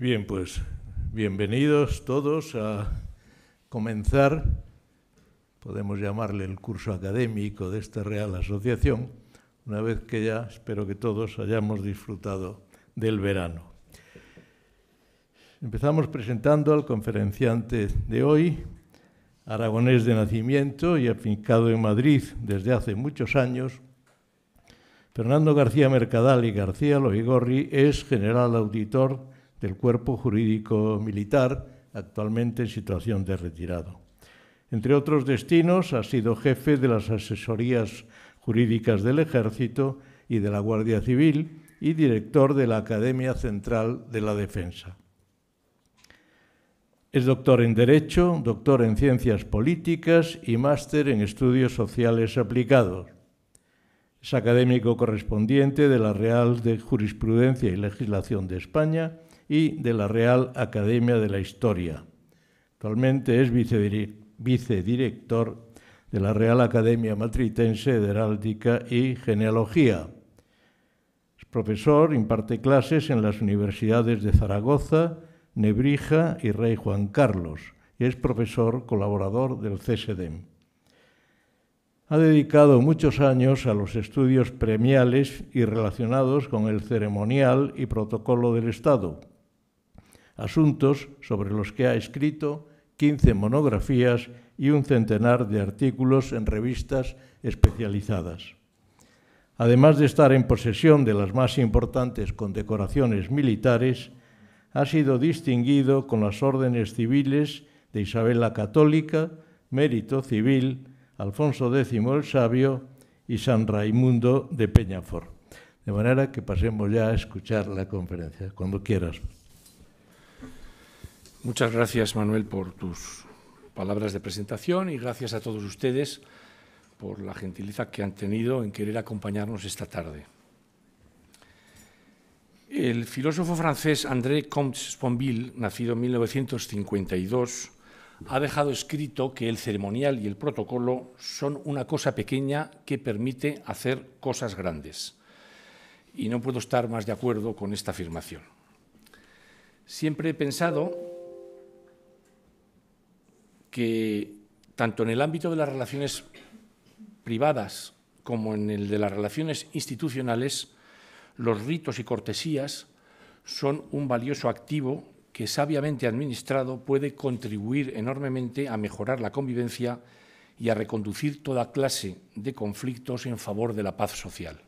Bien, pues bienvenidos todos a comenzar, podemos llamarle el curso académico de esta Real Asociación, una vez que ya espero que todos hayamos disfrutado del verano. Empezamos presentando al conferenciante de hoy, aragonés de nacimiento y afincado en Madrid desde hace muchos años, Fernando García Mercadal y García Loigorri es general auditor del Cuerpo Jurídico Militar, actualmente en situación de retirado. Entre otros destinos, ha sido jefe de las asesorías jurídicas del Ejército y de la Guardia Civil y director de la Academia Central de la Defensa. Es doctor en Derecho, doctor en Ciencias Políticas y máster en Estudios Sociales Aplicados. Es académico correspondiente de la Real de Jurisprudencia y Legislación de España y de la Real Academia de la Historia. Actualmente es vicedirector de la Real Academia Matritense de Heráldica y Genealogía. Es profesor, imparte clases en las universidades de Zaragoza, Nebrija y Rey Juan Carlos y es profesor colaborador del CSDEM. Ha dedicado muchos años a los estudios premiales y relacionados con el ceremonial y protocolo del Estado, asuntos sobre los que ha escrito 15 monografías y un centenar de artículos en revistas especializadas. Además de estar en posesión de las más importantes condecoraciones militares, ha sido distinguido con las órdenes civiles de Isabel la Católica, Mérito Civil, Alfonso X el Sabio y San Raimundo de Peñafort. De manera que pasemos ya a escuchar la conferencia, cuando quieras. Muchas gracias, Manuel, por tus palabras de presentación y gracias a todos ustedes por la gentileza que han tenido en querer acompañarnos esta tarde. El filósofo francés André Comte-Sponville, nacido en 1952, ha dejado escrito que el ceremonial y el protocolo son una cosa pequeña que permite hacer cosas grandes. Y no puedo estar más de acuerdo con esta afirmación. Siempre he pensado que tanto en el ámbito de las relaciones privadas como en el de las relaciones institucionales, los ritos y cortesías son un valioso activo que sabiamente administrado puede contribuir enormemente a mejorar la convivencia y a reconducir toda clase de conflictos en favor de la paz social.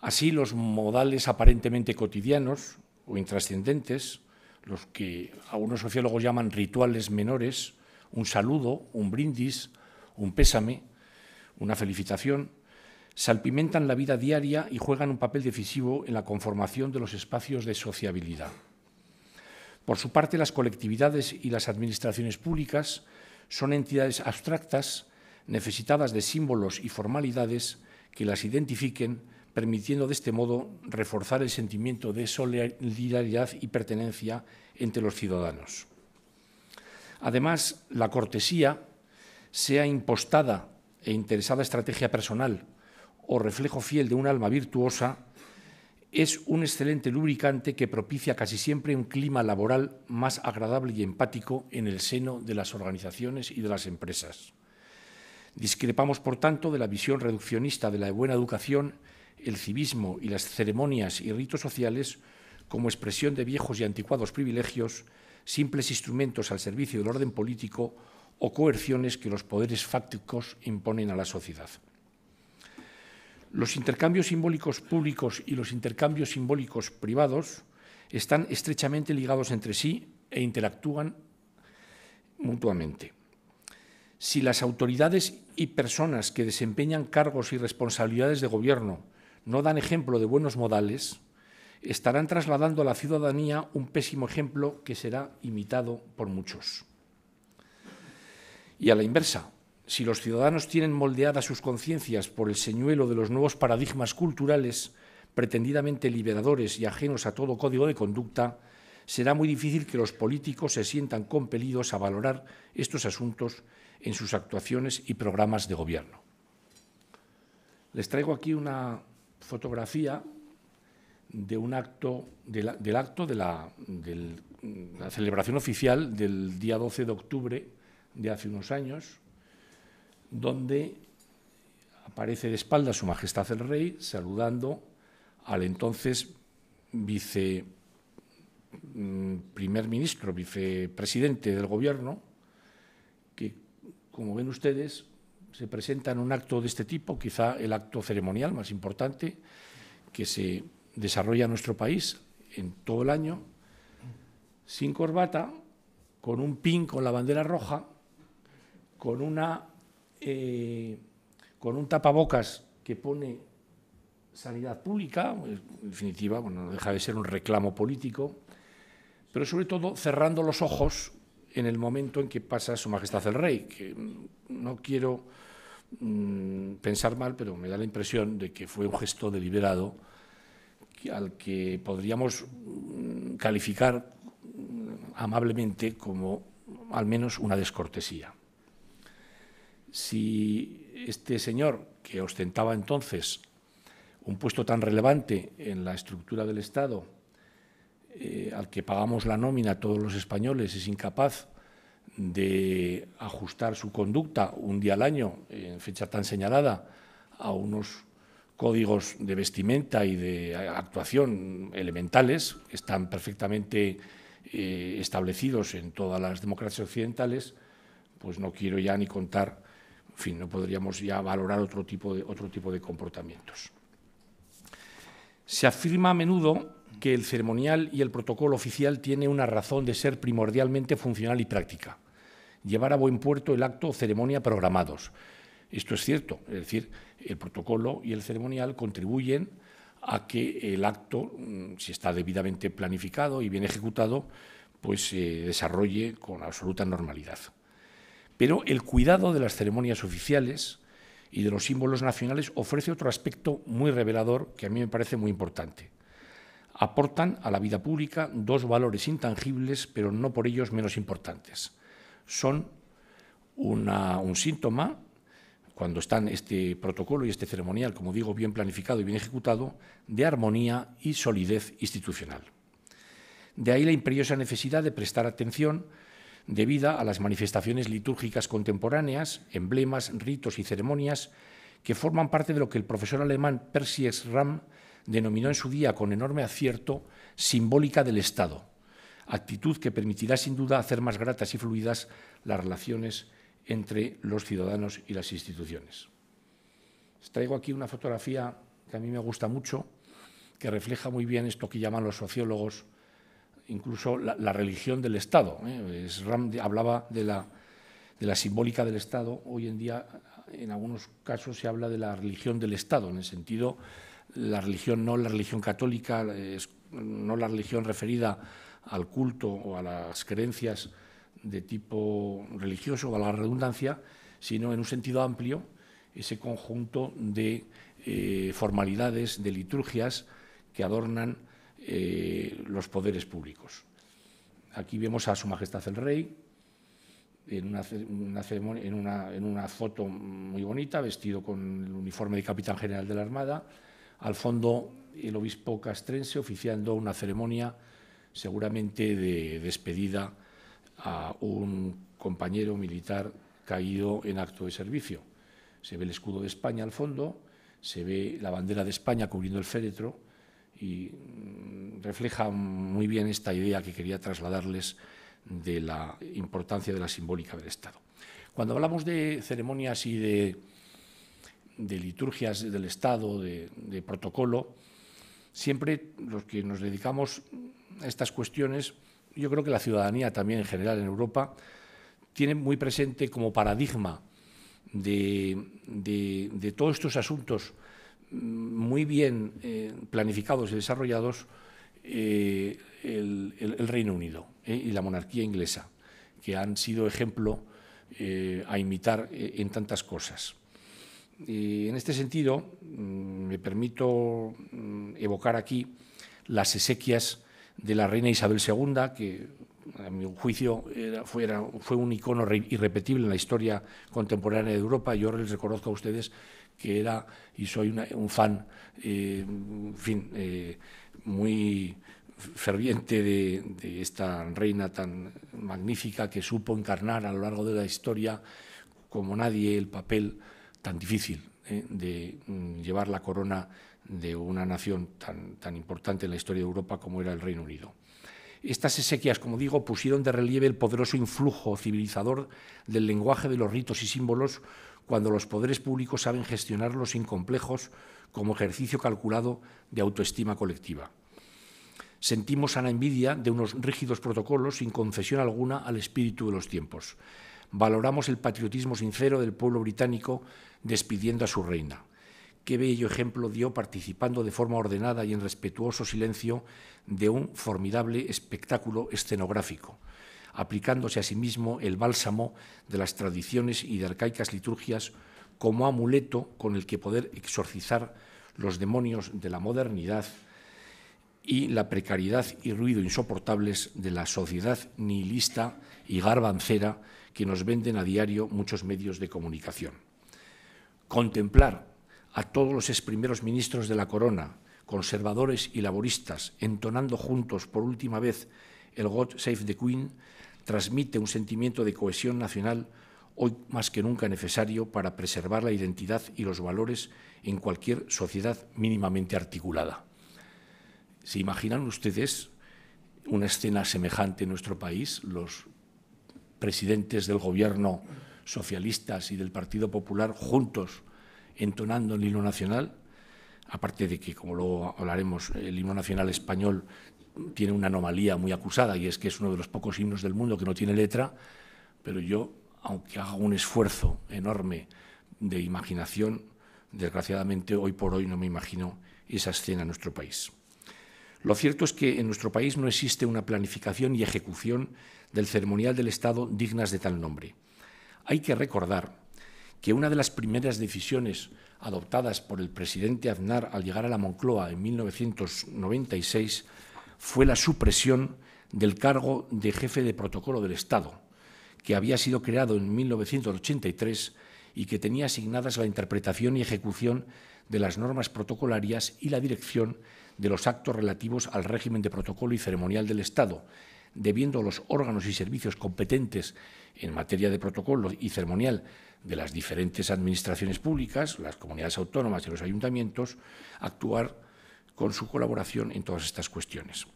Así, los modales aparentemente cotidianos o intrascendentes, los que algunos sociólogos llaman rituales menores, un saludo, un brindis, un pésame, una felicitación, salpimentan la vida diaria y juegan un papel decisivo en la conformación de los espacios de sociabilidad. Por su parte, las colectividades y las administraciones públicas son entidades abstractas necesitadas de símbolos y formalidades que las identifiquen, permitiendo de este modo reforzar el sentimiento de solidaridad y pertenencia entre los ciudadanos. Además, la cortesía, sea impostada e interesada estrategia personal o reflejo fiel de un alma virtuosa, es un excelente lubricante que propicia casi siempre un clima laboral más agradable y empático en el seno de las organizaciones y de las empresas. Discrepamos, por tanto, de la visión reduccionista de la buena educación, el civismo y las ceremonias y ritos sociales como expresión de viejos y anticuados privilegios, simples instrumentos al servicio del orden político o coerciones que los poderes fácticos imponen a la sociedad. Los intercambios simbólicos públicos y los intercambios simbólicos privados están estrechamente ligados entre sí e interactúan mutuamente. Si las autoridades y personas que desempeñan cargos y responsabilidades de gobierno no dan ejemplo de buenos modales, estarán trasladando a la ciudadanía un pésimo ejemplo que será imitado por muchos. Y a la inversa, si los ciudadanos tienen moldeadas sus conciencias por el señuelo de los nuevos paradigmas culturales pretendidamente liberadores y ajenos a todo código de conducta, será muy difícil que los políticos se sientan compelidos a valorar estos asuntos en sus actuaciones y programas de gobierno. Les traigo aquí una fotografía de un acto, del acto de la, la celebración oficial del día 12 de octubre de hace unos años, donde aparece de espaldas Su Majestad el Rey saludando al entonces vice mm, primer ministro, vicepresidente del gobierno, que, como ven ustedes, se presenta en un acto de este tipo, quizá el acto ceremonial más importante que se desarrolla en nuestro país en todo el año, sin corbata, con un pin con la bandera roja, con, una, eh, con un tapabocas que pone sanidad pública, en definitiva, bueno, no deja de ser un reclamo político, pero sobre todo cerrando los ojos en el momento en que pasa Su Majestad el Rey, que no quiero mm, pensar mal, pero me da la impresión de que fue un gesto deliberado al que podríamos mm, calificar amablemente como al menos una descortesía. Si este señor, que ostentaba entonces un puesto tan relevante en la estructura del Estado, eh, al que pagamos la nómina todos los españoles, es incapaz de ajustar su conducta un día al año, en fecha tan señalada, a unos códigos de vestimenta y de actuación elementales, que están perfectamente eh, establecidos en todas las democracias occidentales, pues no quiero ya ni contar, en fin, no podríamos ya valorar otro tipo de, otro tipo de comportamientos. Se afirma a menudo que el ceremonial y el protocolo oficial tiene una razón de ser primordialmente funcional y práctica, llevar a buen puerto el acto o ceremonia programados. Esto es cierto, es decir, el protocolo y el ceremonial contribuyen a que el acto, mm, si está debidamente planificado y bien ejecutado, pues se desarrolle con absoluta normalidad. Pero el cuidado de las ceremonias oficiales y de los símbolos nacionales ofrece otro aspecto muy revelador que a mí me parece muy importante. Aportan a la vida pública dos valores intangibles, pero no por ellos menos importantes. Son un síntoma, cuando están este protocolo y este ceremonial, como digo, bien planificado y bien ejecutado, de armonía y solidez institucional. De ahí la imperiosa necesidad de prestar atención debida a las manifestaciones litúrgicas contemporáneas, emblemas, ritos y ceremonias que forman parte de lo que el profesor alemán Percy Ram denominó en su día con enorme acierto simbólica del Estado, actitud que permitirá sin duda hacer más gratas y fluidas las relaciones entre los ciudadanos y las instituciones. traigo aquí una fotografía que a mí me gusta mucho, que refleja muy bien esto que llaman los sociólogos incluso la, religión del Estado. ¿eh? Ram hablaba de la, de la simbólica del Estado. Hoy en día, en algunos casos, se habla de la religión del Estado, en el sentido, la religión no la religión católica, no la religión referida al culto o a las creencias de tipo religioso, o a la redundancia, sino en un sentido amplio, ese conjunto de eh, formalidades, de liturgias que adornan eh, los poderes públicos. Aquí vemos a Su Majestad el Rey en una, en una, foto muy bonita, vestido con el uniforme de Capitán General de la Armada. Al fondo, el obispo castrense oficiando una ceremonia seguramente de despedida a un compañero militar caído en acto de servicio. Se ve el escudo de España al fondo, se ve la bandera de España cubriendo el féretro y mm, refleja muy bien esta idea que quería trasladarles de la importancia de la simbólica del Estado. Cuando hablamos de ceremonias y de, liturgias del Estado, de, protocolo, siempre los que nos dedicamos a estas cuestiones, yo creo que la ciudadanía también en general en Europa, tiene muy presente como paradigma de todos estos asuntos muy bien eh, planificados y desarrollados eh, el, Reino Unido eh, y la monarquía inglesa, que han sido ejemplo a imitar en tantas cosas. Y en este sentido, mm, me permito mm, evocar aquí las exequias de la reina Isabel II, que a mi juicio fue, un icono irrepetible en la historia contemporánea de Europa. Yo les reconozco a ustedes que era, y soy un fan, eh, eh, muy ferviente de, esta reina tan magnífica que supo encarnar a lo largo de la historia como nadie el papel tan difícil ¿eh? de mm, llevar la corona de una nación tan, tan importante en la historia de Europa como era el Reino Unido. Estas esequias, como digo, pusieron de relieve el poderoso influjo civilizador del lenguaje de los ritos y símbolos cuando los poderes públicos saben gestionarlos sin complejos como ejercicio calculado de autoestima colectiva. Sentimos sana envidia de unos rígidos protocolos sin concesión alguna al espíritu de los tiempos. Valoramos el patriotismo sincero del pueblo británico despidiendo a su reina. Qué bello ejemplo dio participando de forma ordenada y en respetuoso silencio de un formidable espectáculo escenográfico, aplicándose a sí mismo el bálsamo de las tradiciones y de arcaicas liturgias como amuleto con el que poder exorcizar los demonios de la modernidad y la precariedad y ruido insoportables de la sociedad nihilista y garbancera que nos venden a diario muchos medios de comunicación. Contemplar a todos los ex primeros ministros de la corona, conservadores y laboristas, entonando juntos por última vez el God Save the Queen, transmite un sentimiento de cohesión nacional hoy más que nunca necesario para preservar la identidad y los valores en cualquier sociedad mínimamente articulada. ¿Se imaginan ustedes una escena semejante en nuestro país? Los presidentes del gobierno socialistas y del Partido Popular juntos entonando el himno nacional, aparte de que, como luego hablaremos, el himno nacional español tiene una anomalía muy acusada y es que es uno de los pocos himnos del mundo que no tiene letra, pero yo, aunque haga un esfuerzo enorme de imaginación, desgraciadamente hoy por hoy no me imagino esa escena en nuestro país. Lo cierto es que en nuestro país no existe una planificación y ejecución del ceremonial del Estado dignas de tal nombre. Hay que recordar que una de las primeras decisiones adoptadas por el presidente Aznar al llegar a la Moncloa en 1996 fue la supresión del cargo de jefe de protocolo del Estado, que había sido creado en 1983 y que tenía asignadas la interpretación y ejecución de las normas protocolarias y la dirección de los actos relativos al régimen de protocolo y ceremonial del Estado, debiendo los órganos y servicios competentes en materia de protocolo y ceremonial de las diferentes administraciones públicas, las comunidades autónomas y los ayuntamientos, actuar con su colaboración en todas estas cuestiones.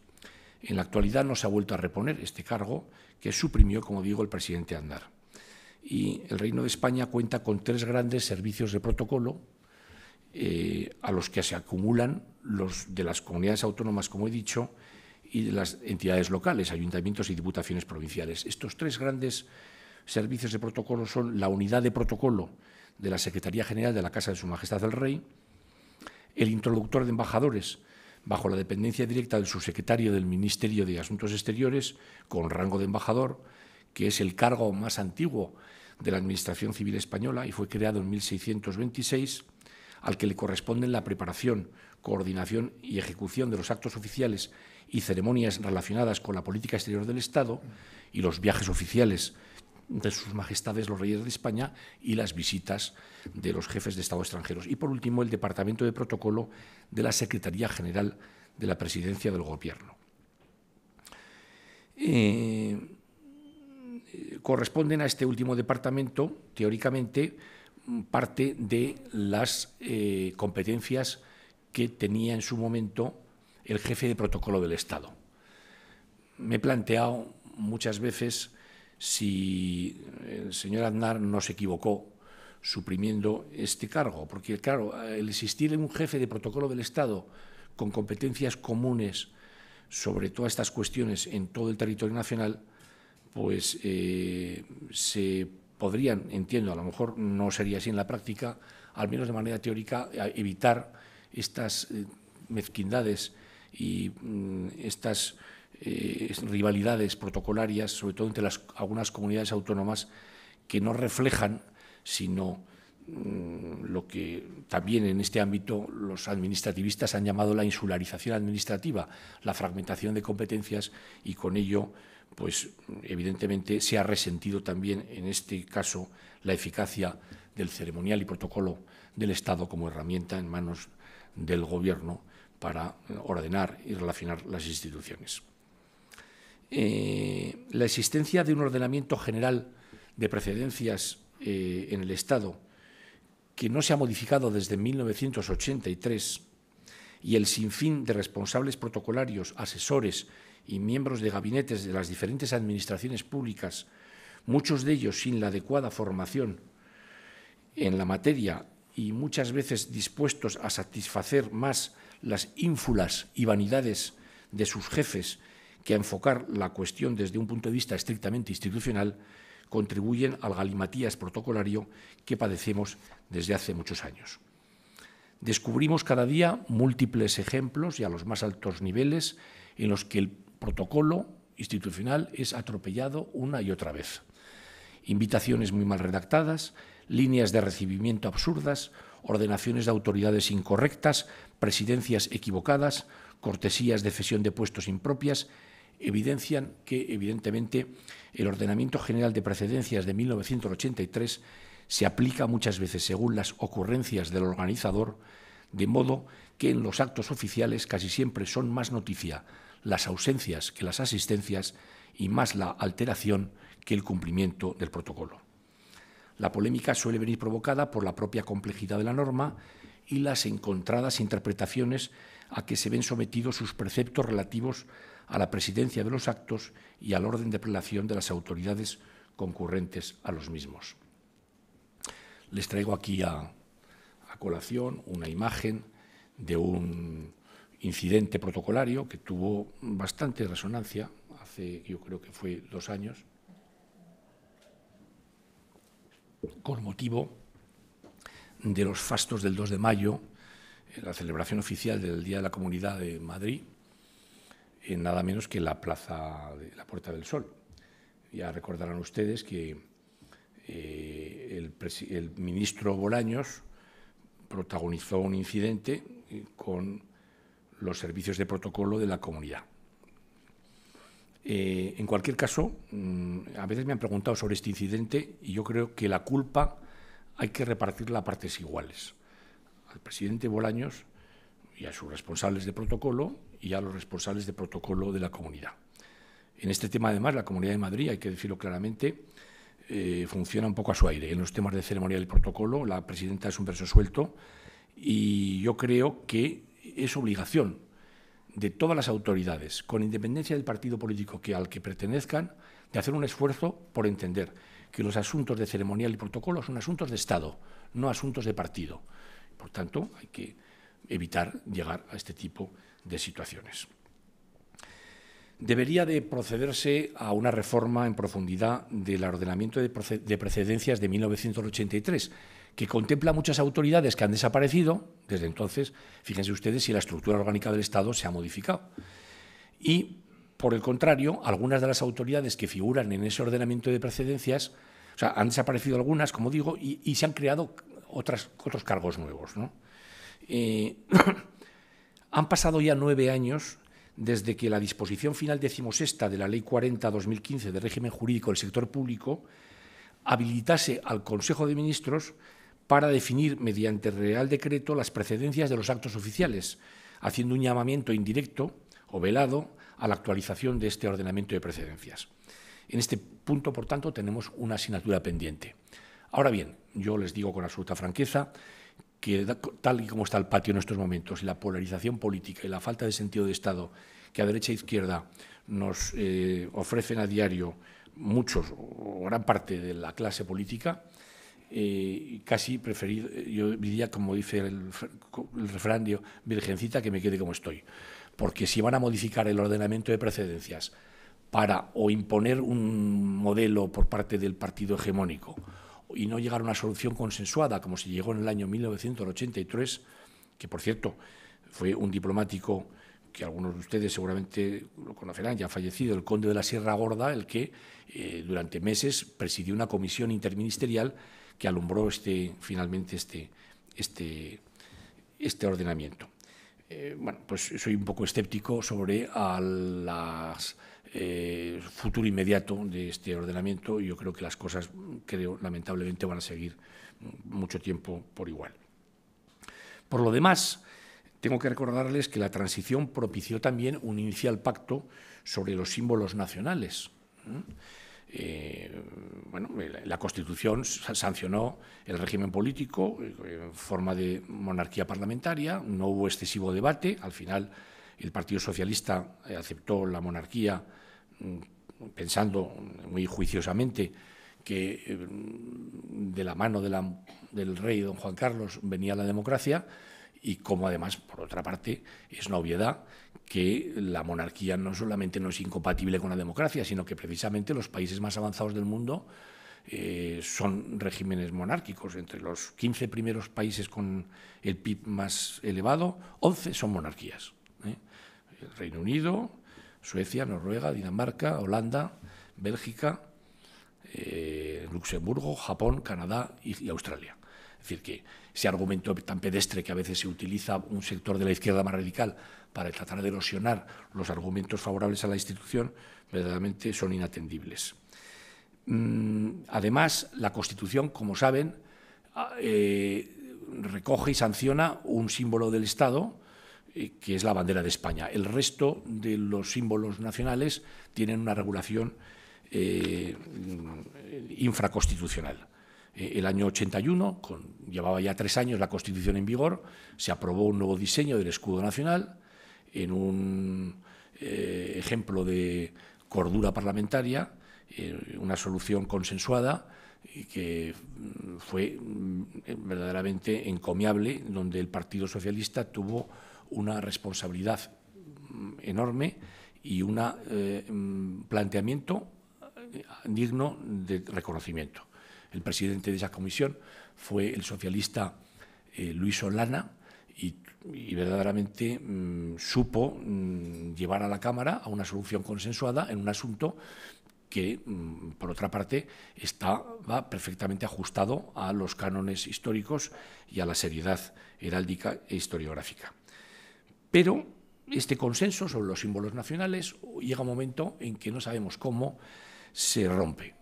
En la actualidad no se ha vuelto a reponer este cargo que suprimió, como digo, el presidente Andar. Y el Reino de España cuenta con tres grandes servicios de protocolo eh, a los que se acumulan los de las comunidades autónomas, como he dicho, y de las entidades locales, ayuntamientos y diputaciones provinciales. Estos tres grandes servicios de protocolo son la unidad de protocolo de la Secretaría General de la Casa de Su Majestad el Rey, el introductor de embajadores bajo la dependencia directa del subsecretario del Ministerio de Asuntos Exteriores, con rango de embajador, que es el cargo más antiguo de la Administración Civil Española y fue creado en 1626, al que le corresponden la preparación, coordinación y ejecución de los actos oficiales y ceremonias relacionadas con la política exterior del Estado y los viajes oficiales de sus majestades los reyes de España y las visitas de los jefes de Estado extranjeros. Y por último, el Departamento de Protocolo de la Secretaría General de la Presidencia del Gobierno. Eh, corresponden a este último departamento, teóricamente, parte de las eh, competencias que tenía en su momento el jefe de protocolo del Estado. Me he planteado muchas veces si el señor Aznar no se equivocó suprimiendo este cargo, porque claro, el existir un jefe de protocolo del Estado con competencias comunes sobre todas estas cuestiones en todo el territorio nacional, pues eh, se podrían, entiendo, a lo mejor no sería así en la práctica, al menos de manera teórica, evitar estas eh, mezquindades y mm, estas eh, rivalidades protocolarias, sobre todo entre las, algunas comunidades autónomas, que no reflejan, sino mm, lo que también en este ámbito los administrativistas han llamado la insularización administrativa, la fragmentación de competencias y con ello pues evidentemente se ha resentido también en este caso la eficacia del ceremonial y protocolo del Estado como herramienta en manos del Gobierno para ordenar y relacionar las instituciones. Eh, la existencia de un ordenamiento general de precedencias eh, en el Estado que no se ha modificado desde 1983 y el sinfín de responsables protocolarios, asesores y miembros de gabinetes de las diferentes administraciones públicas, muchos de ellos sin la adecuada formación en la materia y muchas veces dispuestos a satisfacer más las ínfulas y vanidades de sus jefes que a enfocar la cuestión desde un punto de vista estrictamente institucional, contribuyen al galimatías protocolario que padecemos desde hace muchos años. Descubrimos cada día múltiples ejemplos y a los más altos niveles en los que el protocolo institucional es atropellado una y otra vez. Invitaciones muy mal redactadas, líneas de recibimiento absurdas, ordenaciones de autoridades incorrectas, presidencias equivocadas, cortesías de cesión de puestos impropias, evidencian que, evidentemente, el ordenamiento general de precedencias de 1983 se aplica muchas veces según las ocurrencias del organizador, de modo que en los actos oficiales casi siempre son más noticia las ausencias que las asistencias y más la alteración que el cumplimiento del protocolo. La polémica suele venir provocada por la propia complejidad de la norma y las encontradas interpretaciones a que se ven sometidos sus preceptos relativos a la presidencia de los actos y al orden de prelación de las autoridades concurrentes a los mismos. Les traigo aquí a, colación una imagen de un incidente protocolario que tuvo bastante resonancia hace, yo creo que fue dos años, con motivo de los fastos del 2 de mayo, la celebración oficial del Día de la Comunidad de Madrid, en nada menos que la plaza de la Puerta del Sol. Ya recordarán ustedes que eh, el, ministro Bolaños protagonizó un incidente con los servicios de protocolo de la comunidad. Eh, en cualquier caso, mm, a veces me han preguntado sobre este incidente y yo creo que la culpa hay que repartirla a partes iguales. Al presidente Bolaños y a sus responsables de protocolo y a los responsables de protocolo de la comunidad. En este tema, además, la Comunidad de Madrid, hay que decirlo claramente, eh, funciona un poco a su aire. En los temas de ceremonial y protocolo, la presidenta es un verso suelto y yo creo que es obligación de todas las autoridades, con independencia del partido político que, al que pertenezcan, de hacer un esfuerzo por entender que los asuntos de ceremonial y protocolo son asuntos de Estado, no asuntos de partido. Por tanto, hay que evitar llegar a este tipo de situaciones. Debería de procederse a una reforma en profundidad del ordenamiento de precedencias de 1983, que contempla muchas autoridades que han desaparecido desde entonces. Fíjense ustedes si la estructura orgánica del Estado se ha modificado. Y, por el contrario, algunas de las autoridades que figuran en ese ordenamiento de precedencias, o sea, han desaparecido algunas, como digo, y, se han creado otros cargos nuevos. Eh, han pasado ya nueve años desde que la disposición final decimosexta de la Ley 40-2015 de régimen jurídico del sector público habilitase al Consejo de Ministros para definir mediante Real Decreto las precedencias de los actos oficiales, haciendo un llamamiento indirecto o velado a la actualización de este ordenamiento de precedencias. En este punto, por tanto, tenemos una asignatura pendiente. Ahora bien, yo les digo con absoluta franqueza que tal y como está el patio en estos momentos, y la polarización política y la falta de sentido de Estado que a derecha e izquierda nos eh, ofrecen a diario muchos o gran parte de la clase política, eh, casi preferido, yo diría, como dice el, el refrán, virgencita, que me quede como estoy. Porque si van a modificar el ordenamiento de precedencias para o imponer un modelo por parte del partido hegemónico y no llegar a una solución consensuada, como se llegó en el año 1983, que por cierto fue un diplomático que algunos de ustedes seguramente lo conocerán, ya fallecido, el conde de la Sierra Gorda, el que eh, durante meses presidió una comisión interministerial que alumbró este, finalmente este, este, este ordenamiento. Eh, bueno, pues soy un poco escéptico sobre el eh, futuro inmediato de este ordenamiento yo creo que las cosas, creo, lamentablemente van a seguir mucho tiempo por igual. Por lo demás, tengo que recordarles que la transición propició también un inicial pacto sobre los símbolos nacionales. Bueno, la Constitución sancionó el régimen político en forma de monarquía parlamentaria, no hubo excesivo debate, al final el Partido Socialista aceptó la monarquía mm, pensando muy juiciosamente que eh, de la mano del rey don Juan Carlos venía la democracia y como además, por otra parte, es una obviedad que la monarquía no solamente no es incompatible con la democracia, sino que precisamente los países más avanzados del mundo eh, son regímenes monárquicos. Entre los 15 primeros países con el PIB más elevado, 11 son monarquías. ¿eh? El Reino Unido, Suecia, Noruega, Dinamarca, Holanda, Bélgica, eh, Luxemburgo, Japón, Canadá y Australia. Es decir, que ese argumento tan pedestre que a veces se utiliza un sector de la izquierda más radical para tratar de erosionar los argumentos favorables a la institución, verdaderamente son inatendibles. Mm, además, la Constitución, como saben, ah, eh, recoge y sanciona un símbolo del Estado, eh, que es la bandera de España. El resto de los símbolos nacionales tienen una regulación eh, infraconstitucional. Eh, el año 81, llevaba ya tres años la Constitución en vigor, se aprobó un nuevo diseño del escudo nacional en un eh, ejemplo de cordura parlamentaria, eh, una solución consensuada y que mm, fue mm, verdaderamente encomiable, donde el Partido Socialista tuvo una responsabilidad mm, enorme y un planteamiento digno de reconocimiento. El presidente de esa comisión fue el socialista eh, Luis Solana y, verdaderamente mm, supo mm, llevar a la Cámara a una solución consensuada en un asunto que, mm, por otra parte, estaba perfectamente ajustado a los cánones históricos y a la seriedad heráldica e historiográfica. Pero este consenso sobre los símbolos nacionales llega un momento en que no sabemos cómo se rompe.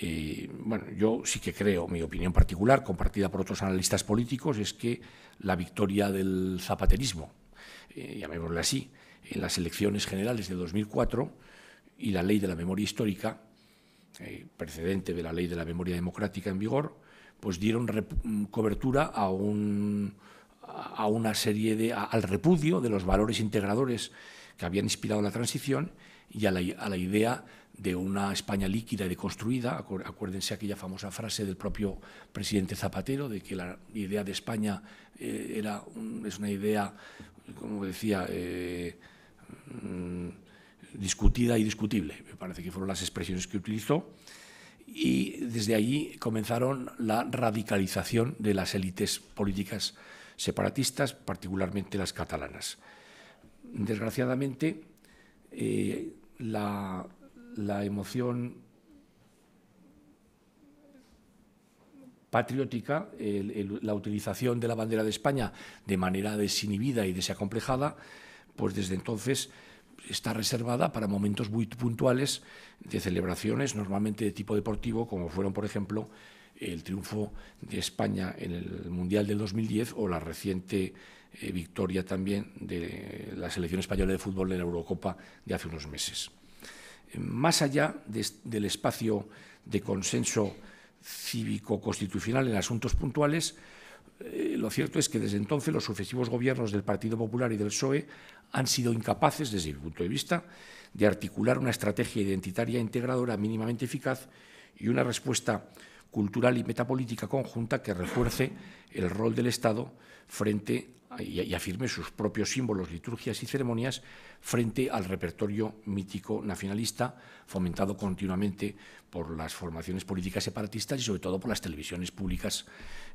Eh, bueno, yo sí que creo, mi opinión particular, compartida por otros analistas políticos, es que la victoria del zapaterismo, eh, llamémosle así, en las elecciones generales de 2004 y la ley de la memoria histórica, eh, precedente de la ley de la memoria democrática en vigor, pues dieron cobertura a, un, a una serie de, al repudio de los valores integradores que habían inspirado la transición y a la idea de una España líquida y deconstruida. Acuérdense aquella famosa frase del propio presidente Zapatero de que la idea de España eh, era es una idea, como decía, eh, mm, discutida y discutible. Me parece que fueron las expresiones que utilizó. Y desde allí comenzaron la radicalización de las élites políticas separatistas, particularmente las catalanas. Desgraciadamente, eh, la la emoción patriótica, la utilización de la bandera de España de manera desinhibida y desacomplejada, pues desde entonces está reservada para momentos muy puntuales de celebraciones, normalmente de tipo deportivo, como fueron, por ejemplo, el triunfo de España en el Mundial del 2010 o la reciente eh, victoria también de la selección española de fútbol en la Eurocopa de hace unos meses más allá del espacio de consenso cívico-constitucional en asuntos puntuales, eh, lo cierto es que desde entonces los sucesivos gobiernos del Partido Popular y del PSOE han sido incapaces, desde mi punto de vista, de articular una estrategia identitaria integradora mínimamente eficaz y una respuesta cultural y metapolítica conjunta que refuerce el rol del Estado frente y afirme sus propios símbolos, liturgias y ceremonias frente al repertorio mítico nacionalista fomentado continuamente por las formaciones políticas separatistas y sobre todo por las televisiones públicas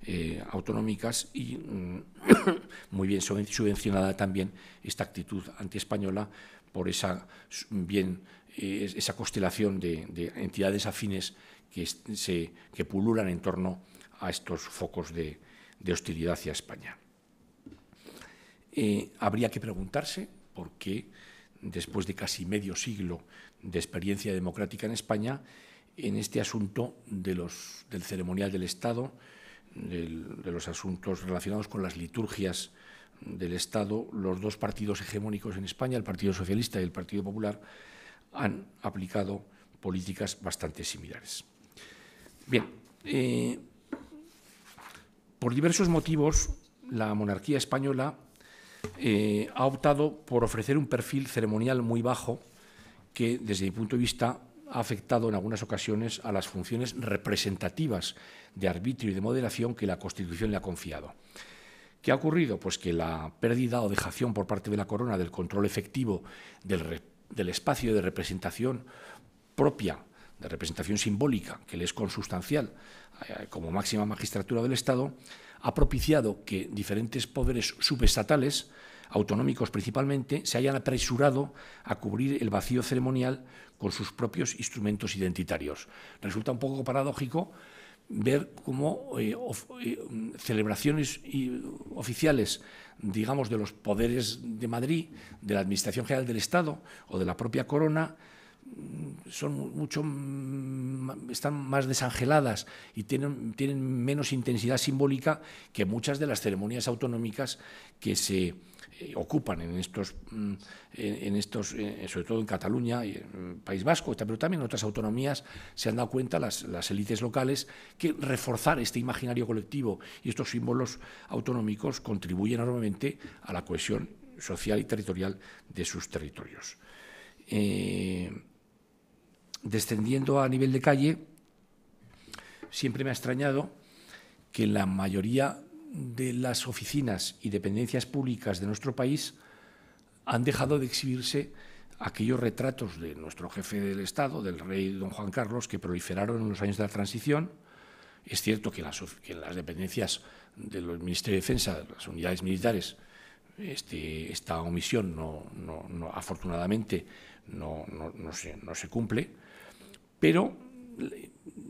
eh, autonómicas y mm, muy bien subvencionada también esta actitud antiespañola por esa, bien, eh, esa constelación de, entidades afines que, pululan en torno a estos focos de hostilidad hacia España. Eh, habría que preguntarse por qué, después de casi medio siglo de experiencia democrática en España, en este asunto de los, del ceremonial del Estado, de los asuntos relacionados con las liturgias del Estado, los dos partidos hegemónicos en España, el Partido Socialista y el Partido Popular, han aplicado políticas bastante similares. Bien, eh, por diversos motivos, la monarquía española eh, ha optado por ofrecer un perfil ceremonial muy bajo que, desde mi punto de vista, ha afectado en algunas ocasiones a las funciones representativas de arbitrio y de moderación que la Constitución le ha confiado. ¿Qué ha ocurrido? Pues que la pérdida o dejación por parte de la corona del control efectivo del, espacio de representación propia, de representación simbólica, que le es consustancial eh, como máxima magistratura del Estado, ha propiciado que diferentes poderes subestatales, autonómicos principalmente, se hayan apresurado a cubrir el vacío ceremonial con sus propios instrumentos identitarios. Resulta un poco paradójico ver cómo eh, eh, celebraciones oficiales, digamos, de los poderes de Madrid, de la Administración General del Estado o de la propia Corona, son mucho están más desangeladas y tienen, tienen menos intensidad simbólica que muchas de las ceremonias autonómicas que se eh, ocupan en estos, mm, en estos eh, sobre todo en Cataluña y en País Vasco, pero también en otras autonomías se han dado cuenta las, las élites locales que reforzar este imaginario colectivo y estos símbolos autonómicos contribuyen enormemente a la cohesión social y territorial de sus territorios. Eh, descendiendo a nivel de calle, siempre me ha extrañado que la mayoría de las oficinas y dependencias públicas de nuestro país han dejado de exhibirse aquellos retratos de nuestro jefe del Estado, del rey don Juan Carlos, que proliferaron en los años de la transición. Es cierto que, las, en las dependencias del Ministerio de Defensa, de las unidades militares, este, esta omisión no, afortunadamente no, se, cumple, pero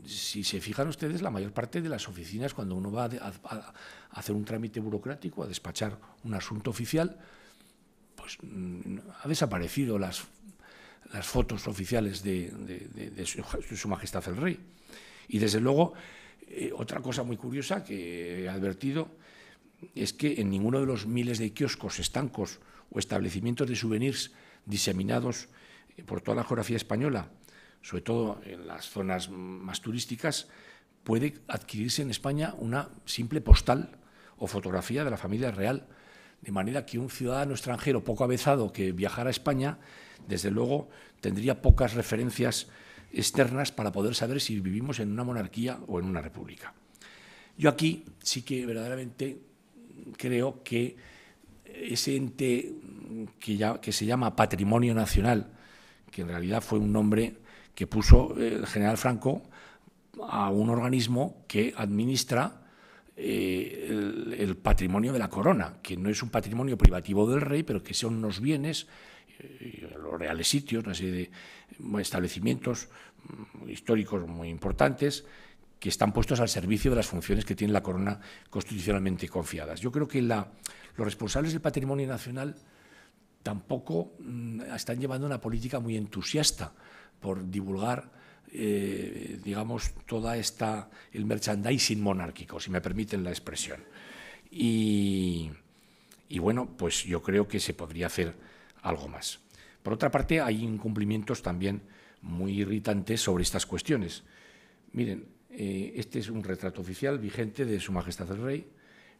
si se fijan ustedes, la mayor parte de las oficinas, cuando uno va a, hacer un trámite burocrático, a despachar un asunto oficial, pues mm, ha desaparecido las, fotos oficiales de, su, Majestad el Rey. Y desde luego, eh, otra cosa muy curiosa que he advertido es que en ninguno de los miles de kioscos, estancos o establecimientos de souvenirs diseminados por toda la geografía española, sobre todo en las zonas más turísticas, puede adquirirse en España una simple postal o fotografía de la familia real, de manera que un ciudadano extranjero poco avezado que viajara a España, desde luego, tendría pocas referencias externas para poder saber si vivimos en una monarquía o en una república. Yo aquí sí que verdaderamente creo que ese ente que, que se llama Patrimonio Nacional, que en realidad fue un nombre que puso eh, el general Franco a un organismo que administra eh, el, patrimonio de la corona, que no es un patrimonio privativo del rey, pero que son unos bienes, eh, los reales sitios, una serie de establecimientos mm, históricos muy importantes que están puestos al servicio de las funciones que tiene la corona constitucionalmente confiadas. Yo creo que los responsables del patrimonio nacional tampoco mm, están llevando una política muy entusiasta por divulgar, eh, digamos, toda esta, el merchandising monárquico, si me permiten la expresión. Y, bueno, pues yo creo que se podría hacer algo más. Por otra parte, hay incumplimientos también muy irritantes sobre estas cuestiones. Miren, eh, este es un retrato oficial vigente de Su Majestad el Rey.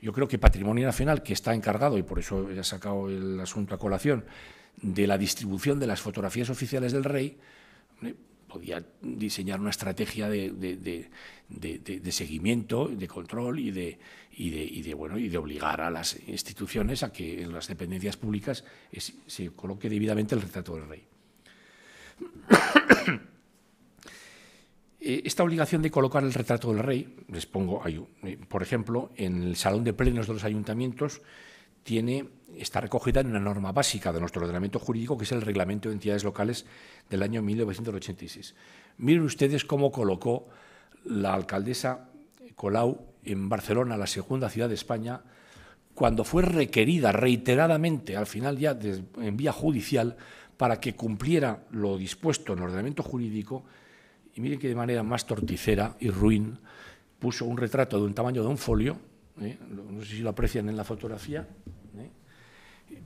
Yo creo que Patrimonio Nacional, que está encargado, y por eso he sacado el asunto a colación, de la distribución de las fotografías oficiales del rey, podía diseñar una estrategia de, seguimiento, de control y de obligar a las instituciones a que en las dependencias públicas se coloque debidamente el retrato del rey. Eh, esta obligación de colocar el retrato del rey, les pongo, eh, por ejemplo, en el salón de plenos de los ayuntamientos, tiene, está recogida en una norma básica de nuestro ordenamiento jurídico, que es el Reglamento de Entidades Locales del año 1986. Miren ustedes cómo colocó la alcaldesa Colau en Barcelona, la segunda ciudad de España, cuando fue requerida reiteradamente, al final ya en vía judicial, para que cumpliera lo dispuesto en el ordenamiento jurídico, y miren que de manera más torticera y ruin puso un retrato de un tamaño de un folio, ¿eh? no sé si lo aprecian en la fotografía.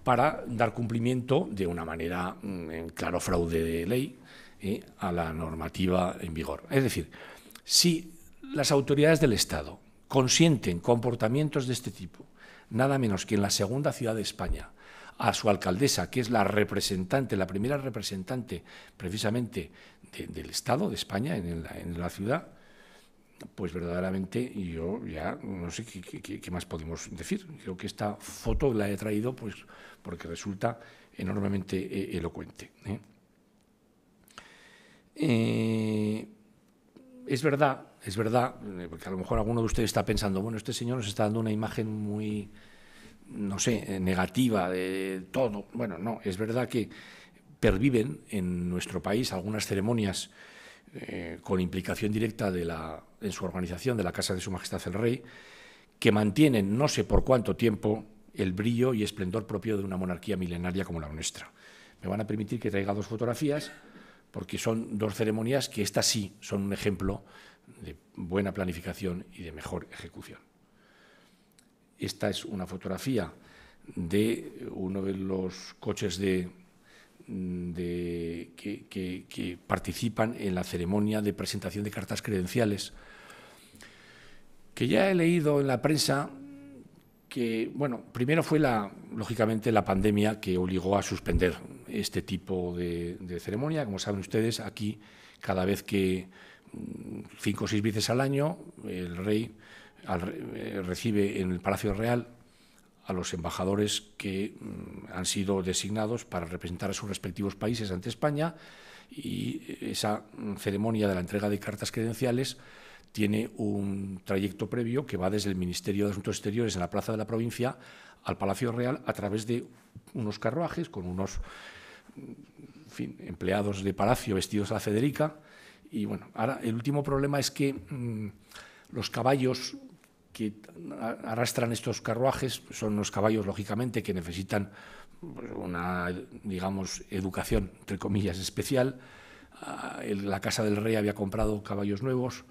Para dar cumplimiento de una manera mm, en claro fraude de ley eh, a la normativa en vigor. Es decir, si las autoridades del Estado consienten comportamientos de este tipo, nada menos que en la segunda ciudad de España, a su alcaldesa, que es la representante, la primera representante precisamente del Estado de España en la, ciudad, pues verdaderamente yo ya no sé qué, más podemos decir. Creo que esta foto la he traído pues porque resulta enormemente eh, elocuente. ¿eh? Eh, es verdad, es verdad, porque a lo mejor alguno de ustedes está pensando, bueno, este señor nos está dando una imagen muy, no sé, negativa de todo. Bueno, no, es verdad que perviven en nuestro país algunas ceremonias eh, con implicación directa de la, en su organización de la Casa de Su Majestad el Rey, que mantienen no sé por cuánto tiempo el brillo y esplendor propio de una monarquía milenaria como la nuestra. Me van a permitir que traiga dos fotografías, porque son dos ceremonias que estas sí son un ejemplo de buena planificación y de mejor ejecución. Esta es una fotografía de uno de los coches de, que, participan en la ceremonia de presentación de cartas credenciales, que ya he leído en la prensa que, bueno, primero fue la, lógicamente la pandemia que obligó a suspender este tipo de, de ceremonia. Como saben ustedes, aquí cada vez que mm, cinco o seis veces al año el rey eh, recibe en el Palacio Real a los embajadores que mm, han sido designados para representar a sus respectivos países ante España y esa mm, ceremonia de la entrega de cartas credenciales tiene un trayecto previo que va desde el Ministerio de Asuntos Exteriores en la Plaza de la Provincia al Palacio Real a través de unos carruajes con unos empleados de palacio vestidos a la Federica. Y bueno, ahora el último problema es que los caballos que arrastran estos carruajes son los caballos, lógicamente, que necesitan pues, una, digamos, educación, entre comillas, especial. Ah, la Casa del Rey había comprado caballos nuevos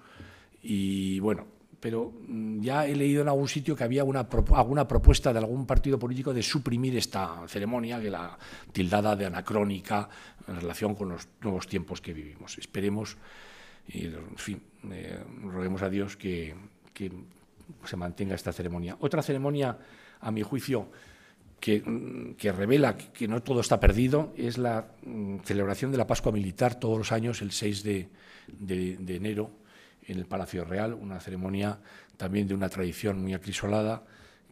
y, bueno, pero mm, ya he leído en algún sitio que había una, alguna propuesta de algún partido político de suprimir esta ceremonia, que la tildada de anacrónica en relación con los nuevos tiempos que vivimos. Esperemos en fin, eh, roguemos a Dios que, se mantenga esta ceremonia. Otra ceremonia, a mi juicio, que, revela que no todo está perdido es la mm, celebración de la Pascua Militar todos los años, el 6 de, enero, en el Palacio Real, una ceremonia también de una tradición muy acrisolada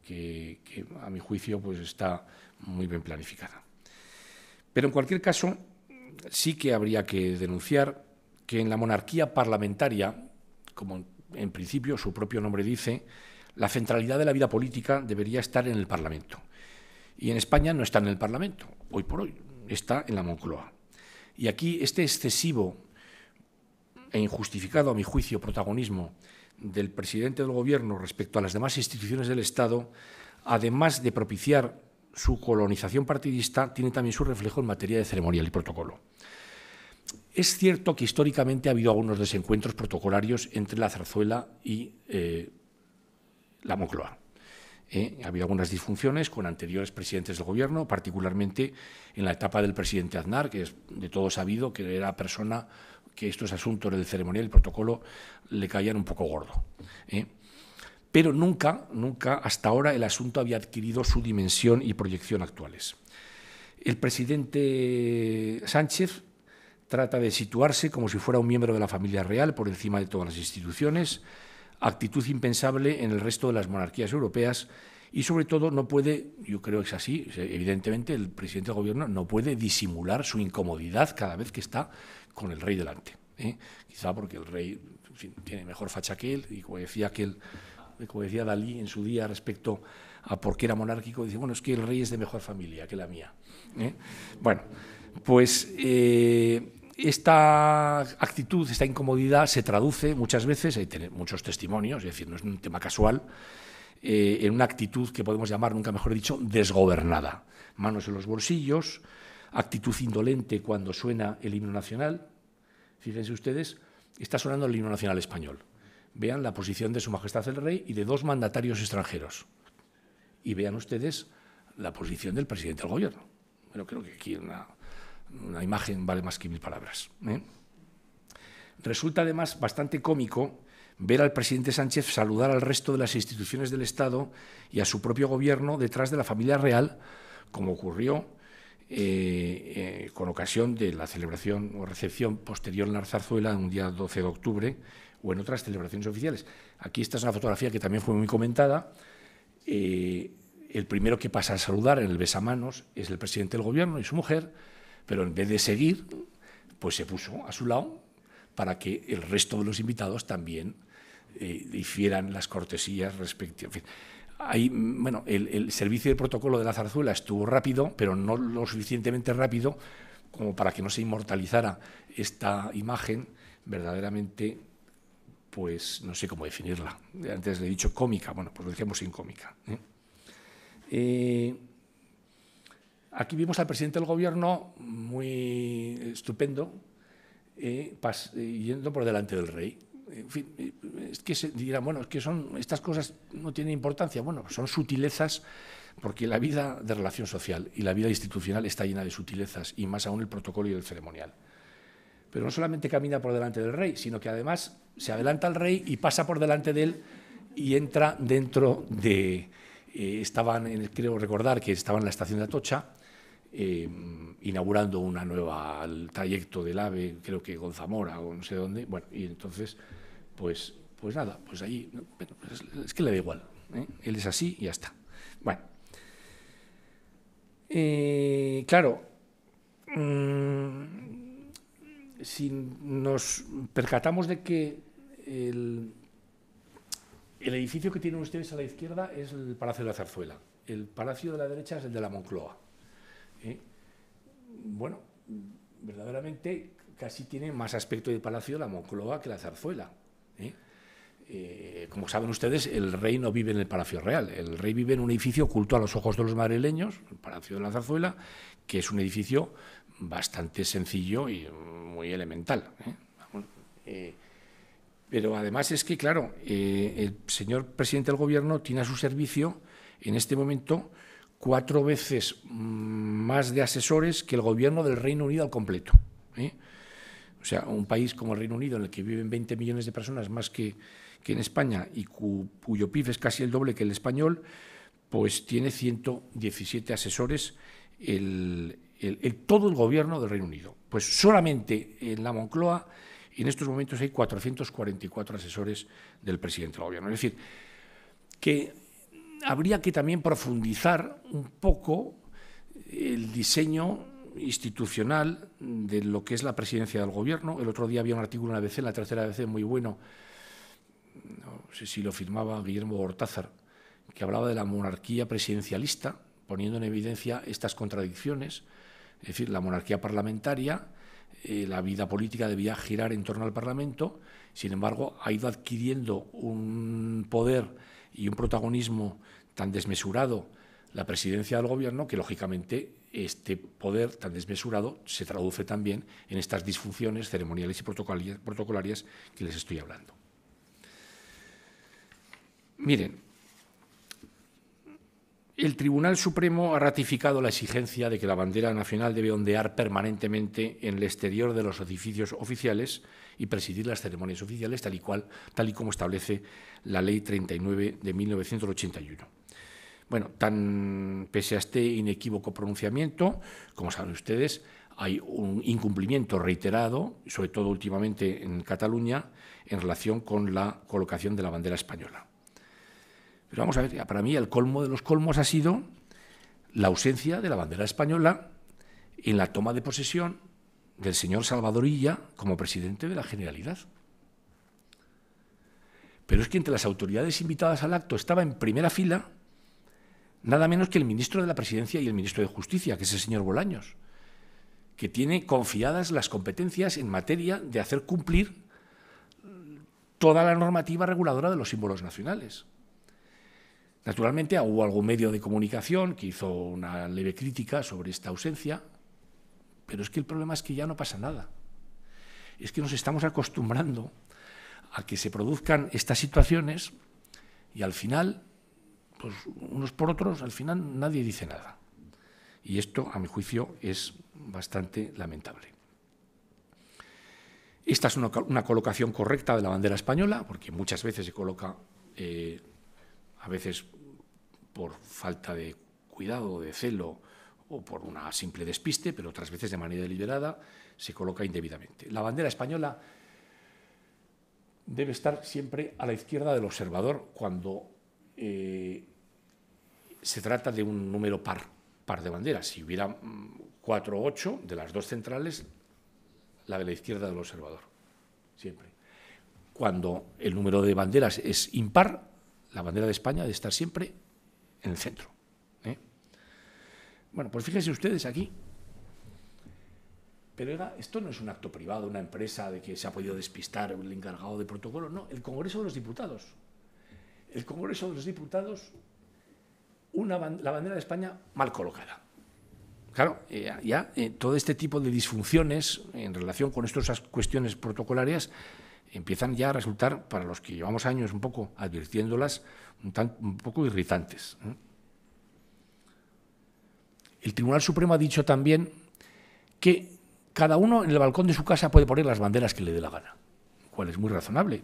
que, a mi juicio pues está muy bien planificada. Pero en cualquier caso, sí que habría que denunciar que en la monarquía parlamentaria, como en principio su propio nombre dice, la centralidad de la vida política debería estar en el Parlamento. Y en España no está en el Parlamento, hoy por hoy, está en la Moncloa. Y aquí este excesivo e injustificado, a mi juicio, protagonismo del presidente del Gobierno respecto a las demás instituciones del Estado, además de propiciar su colonización partidista, tiene también su reflejo en materia de ceremonial y protocolo. Es cierto que históricamente ha habido algunos desencuentros protocolarios entre la zarzuela y eh, la Moncloa. ¿eh? ha habido algunas disfunciones con anteriores presidentes del gobierno, particularmente en la etapa del presidente Aznar, que es de todo sabido que era persona que estos asuntos del ceremonial y el protocolo le caían un poco gordo. ¿eh? Pero nunca, nunca, hasta ahora, el asunto había adquirido su dimensión y proyección actuales. El presidente Sánchez trata de situarse como si fuera un miembro de la familia real por encima de todas las instituciones, actitud impensable en el resto de las monarquías europeas y sobre todo no puede, yo creo que es así, evidentemente el presidente del gobierno no puede disimular su incomodidad cada vez que está con el rey delante. ¿eh? Quizá porque el rey tiene mejor facha que él y como decía, que como decía Dalí en su día respecto a por qué era monárquico, dice, bueno, es que el rey es de mejor familia que la mía. ¿eh? Bueno, pues eh, esta actitud, esta incomodidad se traduce muchas veces, hay muchos testimonios, es decir, no es un tema casual, eh, en una actitud que podemos llamar, nunca mejor dicho, desgobernada. Manos en los bolsillos, actitud indolente cuando suena el himno nacional. Fíjense ustedes, está sonando el himno nacional español. Vean la posición de Su Majestad el Rey y de dos mandatarios extranjeros. Y vean ustedes la posición del presidente del gobierno. Pero creo que aquí una, una imagen vale más que mil palabras. ¿eh? Resulta además bastante cómico ver al presidente Sánchez saludar al resto de las instituciones del Estado y a su propio gobierno detrás de la familia real, como ocurrió eh, eh, con ocasión de la celebración o recepción posterior en la zarzuela, un día 12 de octubre, o en otras celebraciones oficiales. Aquí esta es una fotografía que también fue muy comentada. El primero que pasa a saludar en el besamanos es el presidente del gobierno y su mujer, pero en vez de seguir, pues se puso a su lado para que el resto de los invitados también eh, hicieran las cortesías respectivas. Bueno, el, servicio de protocolo de la zarzuela estuvo rápido, pero no lo suficientemente rápido como para que no se inmortalizara esta imagen verdaderamente, pues no sé cómo definirla. Antes le he dicho cómica, bueno, pues lo decíamos sin cómica. ¿eh? Eh, aquí vimos al presidente del gobierno muy estupendo, yendo por delante del rey en fin, es que se dirán, bueno, es que son estas cosas no tienen importancia. Bueno, son sutilezas porque la vida de relación social y la vida institucional está llena de sutilezas y más aún el protocolo y el ceremonial. Pero no solamente camina por delante del rey, sino que además se adelanta al rey y pasa por delante de él y entra dentro de... Eh, estaban, creo recordar que estaban en la estación de Atocha, eh, inaugurando una nueva el trayecto del AVE, creo que con Zamora o no sé dónde. Bueno, y entonces pues, pues nada, pues pues es, que le da igual, ¿eh? él es así y ya está. Bueno, eh, claro, mm, si nos percatamos de que el, edificio que tienen ustedes a la izquierda es el Palacio de la Zarzuela, el Palacio de la derecha es el de la Moncloa. ¿Eh? Bueno, verdaderamente casi tiene más aspecto de palacio la Moncloa que la Zarzuela. ¿eh? Eh, como saben ustedes, el rey no vive en el Palacio Real, el rey vive en un edificio oculto a los ojos de los madrileños, el Palacio de la Zarzuela, que es un edificio bastante sencillo y muy elemental. pero además es que, claro, el señor presidente del Gobierno tiene a su servicio en este momento cuatro veces más de asesores que el Gobierno del Reino Unido al completo. O sea, un país como el Reino Unido, en el que viven 20 millones de personas más que, en España y cuyo PIB es casi el doble que el español, pues tiene 117 asesores el, todo el gobierno del Reino Unido. Pues solamente en la Moncloa en estos momentos hay 444 asesores del presidente del gobierno. Es decir, que habría que también profundizar un poco el diseño institucional de lo que es la presidencia del gobierno. El otro día había un artículo en ABC, en la tercera ABC, muy bueno, no sé si lo firmaba Guillermo Hortázar, que hablaba de la monarquía presidencialista, poniendo en evidencia estas contradicciones, es decir, la monarquía parlamentaria, eh, la vida política debía girar en torno al Parlamento, sin embargo, ha ido adquiriendo un poder y un protagonismo tan desmesurado la presidencia del gobierno que, lógicamente, este poder tan desmesurado se traduce también en estas disfunciones ceremoniales y protocolarias que les estoy hablando. Miren, el Tribunal Supremo ha ratificado la exigencia de que la bandera nacional debe ondear permanentemente en el exterior de los edificios oficiales y presidir las ceremonias oficiales tal y, como establece la Ley 39 de 1981. Bueno, tan pese a este inequívoco pronunciamiento, como saben ustedes, hay un incumplimiento reiterado, sobre todo últimamente en Cataluña, en relación con la colocación de la bandera española. Vamos a ver, para mí el colmo de los colmos ha sido la ausencia de la bandera española en la toma de posesión del señor Salvadorilla como presidente de la Generalidad. Pero es que entre las autoridades invitadas al acto estaba en primera fila nada menos que el ministro de la Presidencia y el ministro de Justicia, que es el señor Bolaños, que tiene confiadas las competencias en materia de hacer cumplir toda la normativa reguladora de los símbolos nacionales. Naturalmente hubo algún medio de comunicación que hizo una leve crítica sobre esta ausencia, pero es que el problema es que ya no pasa nada. Es que nos estamos acostumbrando a que se produzcan estas situaciones y al final pues unos por otros, al final nadie dice nada. Y esto, a mi juicio, es bastante lamentable. Esta es una, colocación correcta de la bandera española, porque muchas veces se coloca, eh, a veces por falta de cuidado, de celo o por una simple despiste, pero otras veces de manera deliberada se coloca indebidamente. La bandera española debe estar siempre a la izquierda del observador cuando eh, se trata de un número par, par de banderas. Si hubiera mm, cuatro o ocho de las dos centrales, la de la izquierda del observador, siempre. Cuando el número de banderas es impar, la bandera de España debe estar siempre en el centro. ¿eh? Bueno, pues fíjense ustedes aquí, pero esto no es un acto privado, una empresa de que se ha podido despistar el encargado de protocolo, no, el Congreso de los Diputados. El Congreso de los Diputados, una, la bandera de España mal colocada. Claro, eh, ya eh, todo este tipo de disfunciones en relación con estas cuestiones protocolarias empiezan ya a resultar, para los que llevamos años un poco advirtiéndolas, un, poco irritantes. ¿eh? El Tribunal Supremo ha dicho también que cada uno en el balcón de su casa puede poner las banderas que le dé la gana, cual es muy razonable,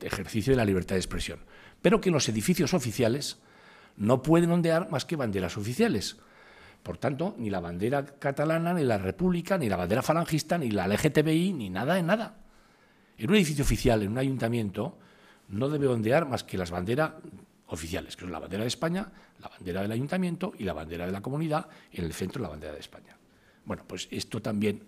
ejercicio de la libertad de expresión, pero que los edificios oficiales no pueden ondear más que banderas oficiales. Por tanto, ni la bandera catalana, ni la República, ni la bandera falangista, ni la LGTBI, ni nada de nada. En un edificio oficial, en un ayuntamiento, no debe ondear más que las banderas oficiales, que son la bandera de España, la bandera del ayuntamiento y la bandera de la comunidad, y en el centro la bandera de España. Bueno, pues esto también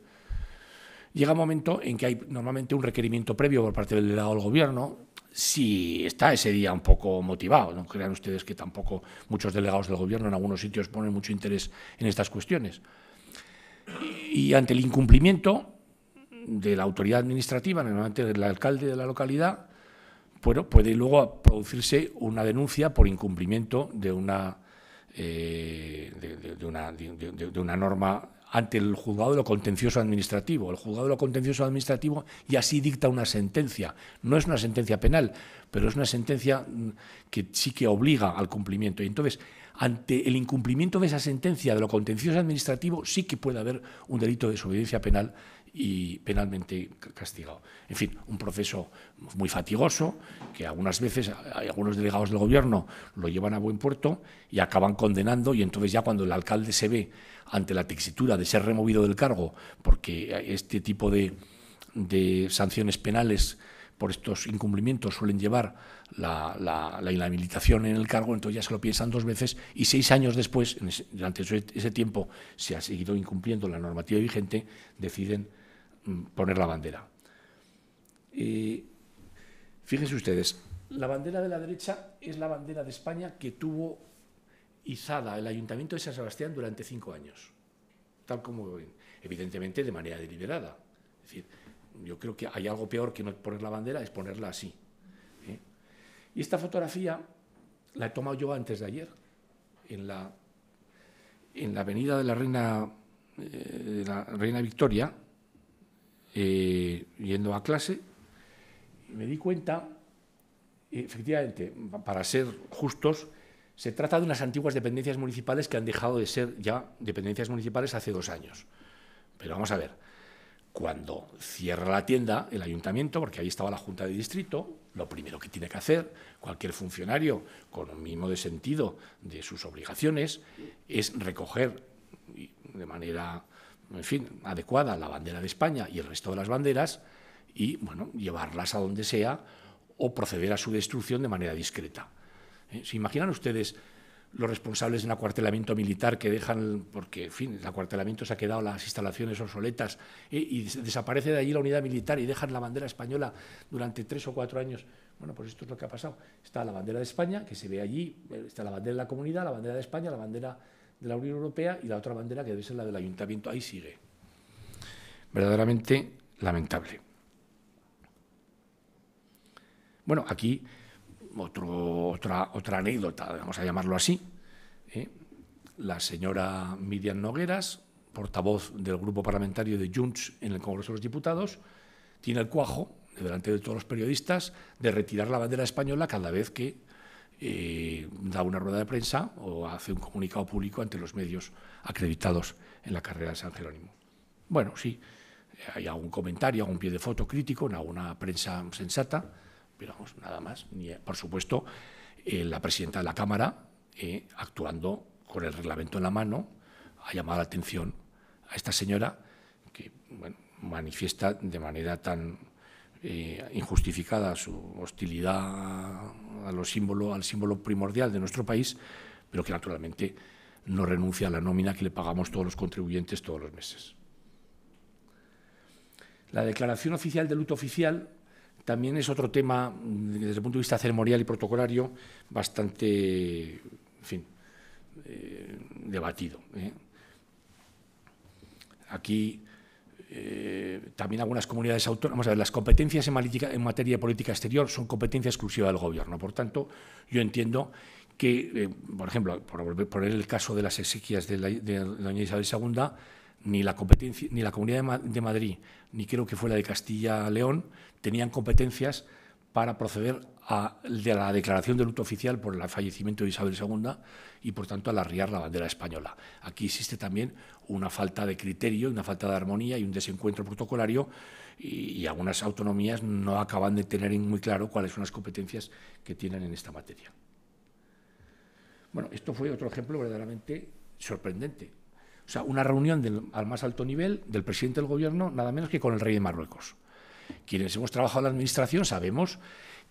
llega un momento en que hay normalmente un requerimiento previo por parte del delegado del gobierno, si está ese día un poco motivado. No crean ustedes que tampoco muchos delegados del gobierno en algunos sitios ponen mucho interés en estas cuestiones. Y ante el incumplimiento de la autoridad administrativa, normalmente del alcalde de la localidad, bueno, puede luego producirse una denuncia por incumplimiento de una, eh, de, una, de una norma ante el juzgado de lo contencioso administrativo. El juzgado de lo contencioso administrativo y así dicta una sentencia. No es una sentencia penal, pero es una sentencia mm, que sí que obliga al cumplimiento. Y entonces, ante el incumplimiento de esa sentencia de lo contencioso administrativo, sí que puede haber un delito de desobediencia penal y penalmente castigado. En fin, un proceso muy fatigoso que algunas veces algunos delegados del gobierno lo llevan a buen puerto y acaban condenando y entonces ya cuando el alcalde se ve ante la textura de ser removido del cargo porque este tipo de, sanciones penales por estos incumplimientos suelen llevar la, la, inhabilitación en el cargo, entonces ya se lo piensan dos veces y seis años después, durante ese tiempo, se ha seguido incumpliendo la normativa vigente, deciden poner la bandera. Y fíjense ustedes, la bandera de la derecha es la bandera de España que tuvo izada el Ayuntamiento de San Sebastián durante cinco años, tal como evidentemente de manera deliberada. Es decir, yo creo que hay algo peor que no poner la bandera, es ponerla así. ¿eh? Y esta fotografía la he tomado yo antes de ayer, en la, en la avenida de la Reina, eh, de la Reina Victoria, eh, yendo a clase, me di cuenta, efectivamente, para ser justos, se trata de unas antiguas dependencias municipales que han dejado de ser ya dependencias municipales hace dos años. Pero vamos a ver, cuando cierra la tienda el ayuntamiento, porque ahí estaba la Junta de Distrito, lo primero que tiene que hacer cualquier funcionario con un mínimo de sentido de sus obligaciones es recoger de manera en fin, adecuada la bandera de España y el resto de las banderas y, bueno, llevarlas a donde sea o proceder a su destrucción de manera discreta. ¿Eh? ¿Se imaginan ustedes los responsables de un acuartelamiento militar que dejan, porque, en fin, el acuartelamiento se ha quedado las instalaciones obsoletas ¿eh? y desaparece de allí la unidad militar y dejan la bandera española durante tres o cuatro años? Bueno, pues esto es lo que ha pasado. Está la bandera de España, que se ve allí, está la bandera de la comunidad, la bandera de España, la bandera de la Unión Europea y la otra bandera que debe ser la del ayuntamiento. Ahí sigue. Verdaderamente lamentable. Bueno, aquí otra, otra anécdota, vamos a llamarlo así. ¿eh? La señora Miriam Nogueras, portavoz del grupo parlamentario de Junts en el Congreso de los Diputados, tiene el cuajo, delante de todos los periodistas, de retirar la bandera española cada vez que eh, da una rueda de prensa o hace un comunicado público ante los medios acreditados en la carrera de San Jerónimo. Bueno, sí, hay algún comentario, algún pie de foto crítico en alguna prensa sensata, pero vamos, nada más. Ni, por supuesto, eh, la presidenta de la Cámara, eh, actuando con el reglamento en la mano, ha llamado la atención a esta señora que manifiesta de manera tan eh, injustificada su hostilidad a símbolo, al símbolo primordial de nuestro país, pero que naturalmente no renuncia a la nómina que le pagamos todos los contribuyentes todos los meses. La declaración oficial de luto oficial también es otro tema, desde el punto de vista ceremonial y protocolario, bastante, en fin, eh, debatido. ¿eh? Aquí eh, también algunas comunidades autónomas, a ver, las competencias en, materia de política exterior son competencia exclusiva del Gobierno. Por tanto, yo entiendo que, por ejemplo, por poner el caso de las exequias de, la, de doña Isabel II, ni la, competencia, ni la Comunidad de Madrid, ni creo que fue la de Castilla-León, tenían competencias para proceder a la declaración de luto oficial por el fallecimiento de Isabel II y, por tanto, a arriar la bandera española. Aquí existe también una falta de criterio, una falta de armonía y un desencuentro protocolario y, y algunas autonomías no acaban de tener muy claro cuáles son las competencias que tienen en esta materia. Bueno, esto fue otro ejemplo verdaderamente sorprendente. O sea, una reunión al más alto nivel del presidente del gobierno, nada menos que con el rey de Marruecos. Quienes hemos trabajado en la administración sabemos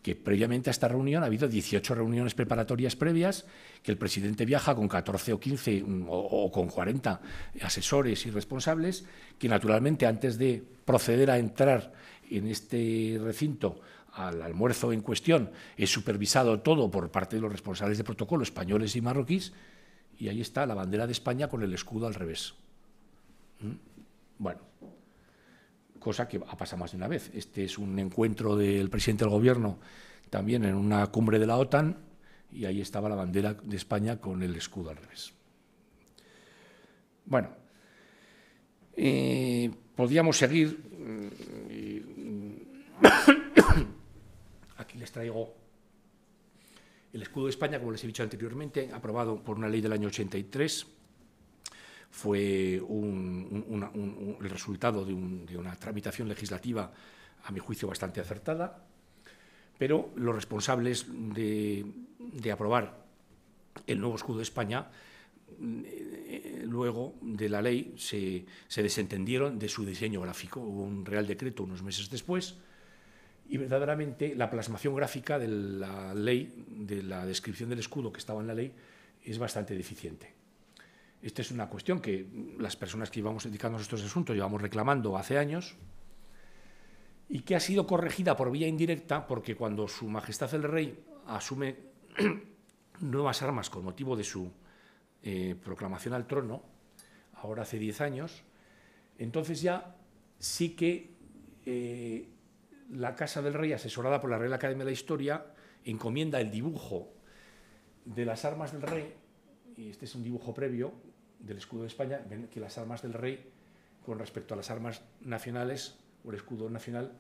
que previamente a esta reunión ha habido 18 reuniones preparatorias previas, que el presidente viaja con 14 o 15 mm, o, con 40 asesores y responsables, que naturalmente antes de proceder a entrar en este recinto al almuerzo en cuestión es supervisado todo por parte de los responsables de protocolo españoles y marroquíes, y ahí está la bandera de España con el escudo al revés. ¿Mm? Bueno, cosa que ha pasado más de una vez. Este es un encuentro del presidente del gobierno también en una cumbre de la OTAN y ahí estaba la bandera de España con el escudo al revés. Bueno, eh, podríamos seguir. Aquí les traigo el escudo de España, como les he dicho anteriormente, aprobado por una ley del año 83, fue el resultado de, una tramitación legislativa, a mi juicio, bastante acertada, pero los responsables de, aprobar el nuevo escudo de España, eh, luego de la ley, se, se desentendieron de su diseño gráfico. Hubo un real decreto unos meses después, y verdaderamente la plasmación gráfica de la ley, de la descripción del escudo que estaba en la ley, es bastante deficiente. Esta es una cuestión que las personas que íbamos dedicando a estos asuntos llevamos reclamando hace años y que ha sido corregida por vía indirecta porque cuando Su Majestad el Rey asume nuevas armas con motivo de su eh, proclamación al trono, ahora hace diez años, entonces ya sí que eh, la Casa del Rey, asesorada por la Real Academia de la Historia, encomienda el dibujo de las armas del rey, y este es un dibujo previo del escudo de España, ven que las armas del rey con respecto a las armas nacionales o el escudo nacional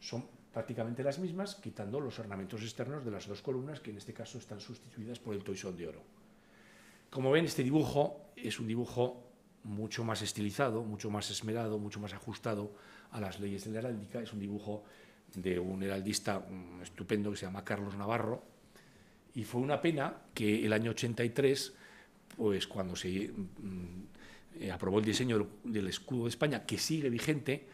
son prácticamente las mismas, quitando los ornamentos externos de las dos columnas, que en este caso están sustituidas por el toisón de oro. Como ven, este dibujo es un dibujo mucho más estilizado, mucho más esmerado, mucho más ajustado a las leyes de la heráldica, es un dibujo de un heraldista estupendo que se llama Carlos Navarro, y fue una pena que el año 83, pues cuando se mm, eh, aprobó el diseño del, escudo de España, que sigue vigente,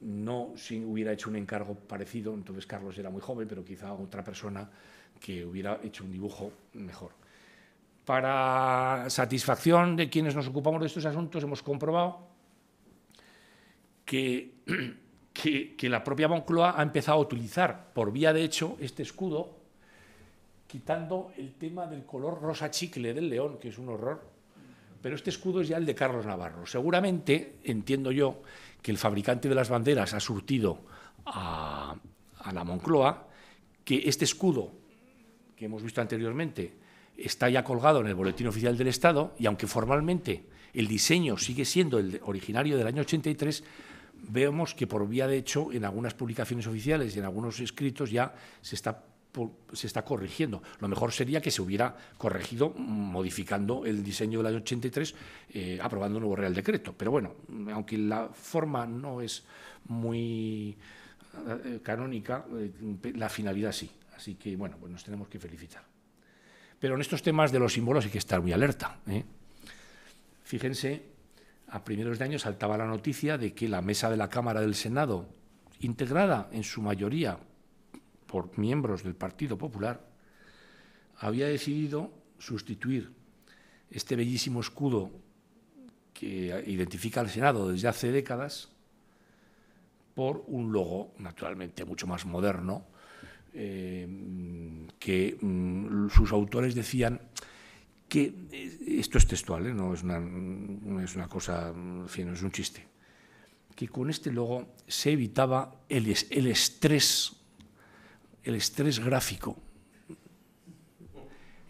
no si hubiera hecho un encargo parecido, entonces Carlos era muy joven, pero quizá otra persona que hubiera hecho un dibujo mejor. Para satisfacción de quienes nos ocupamos de estos asuntos, hemos comprobado que que, la propia Moncloa ha empezado a utilizar por vía de hecho este escudo, quitando el tema del color rosa chicle del león, que es un horror, pero este escudo es ya el de Carlos Navarro. Seguramente, entiendo yo, que el fabricante de las banderas ha surtido a, la Moncloa que este escudo que hemos visto anteriormente está ya colgado en el Boletín Oficial del Estado y aunque formalmente el diseño sigue siendo el originario del año 83, vemos que por vía de hecho en algunas publicaciones oficiales y en algunos escritos ya se está se está corrigiendo. Lo mejor sería que se hubiera corregido modificando el diseño del año 83, eh, aprobando un nuevo Real Decreto. Pero bueno, aunque la forma no es muy eh, canónica, eh, la finalidad sí. Así que, bueno, pues nos tenemos que felicitar. Pero en estos temas de los símbolos hay que estar muy alerta. Fíjense, a primeros de año saltaba la noticia de que la mesa de la Cámara del Senado, integrada en su mayoría por miembros del Partido Popular, había decidido sustituir este bellísimo escudo que identifica al Senado desde hace décadas por un logo, naturalmente, mucho más moderno, eh, que mm, sus autores decían que, eh, esto es textual, ¿eh? no, es una, es una cosa, en fin, no es un chiste, que con este logo se evitaba el, el estrés el estrés gráfico,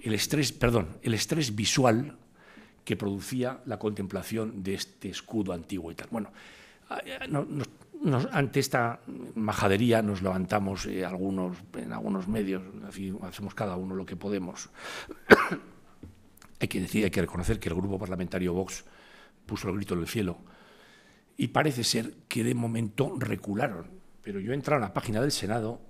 el estrés, perdón, el estrés visual que producía la contemplación de este escudo antiguo y tal. Bueno, ante esta majadería nos levantamos eh, algunos, en algunos medios, hacemos cada uno lo que podemos. hay que decir, hay que reconocer que el grupo parlamentario Vox puso el grito en el cielo y parece ser que de momento recularon. Pero yo he entrado a la página del Senado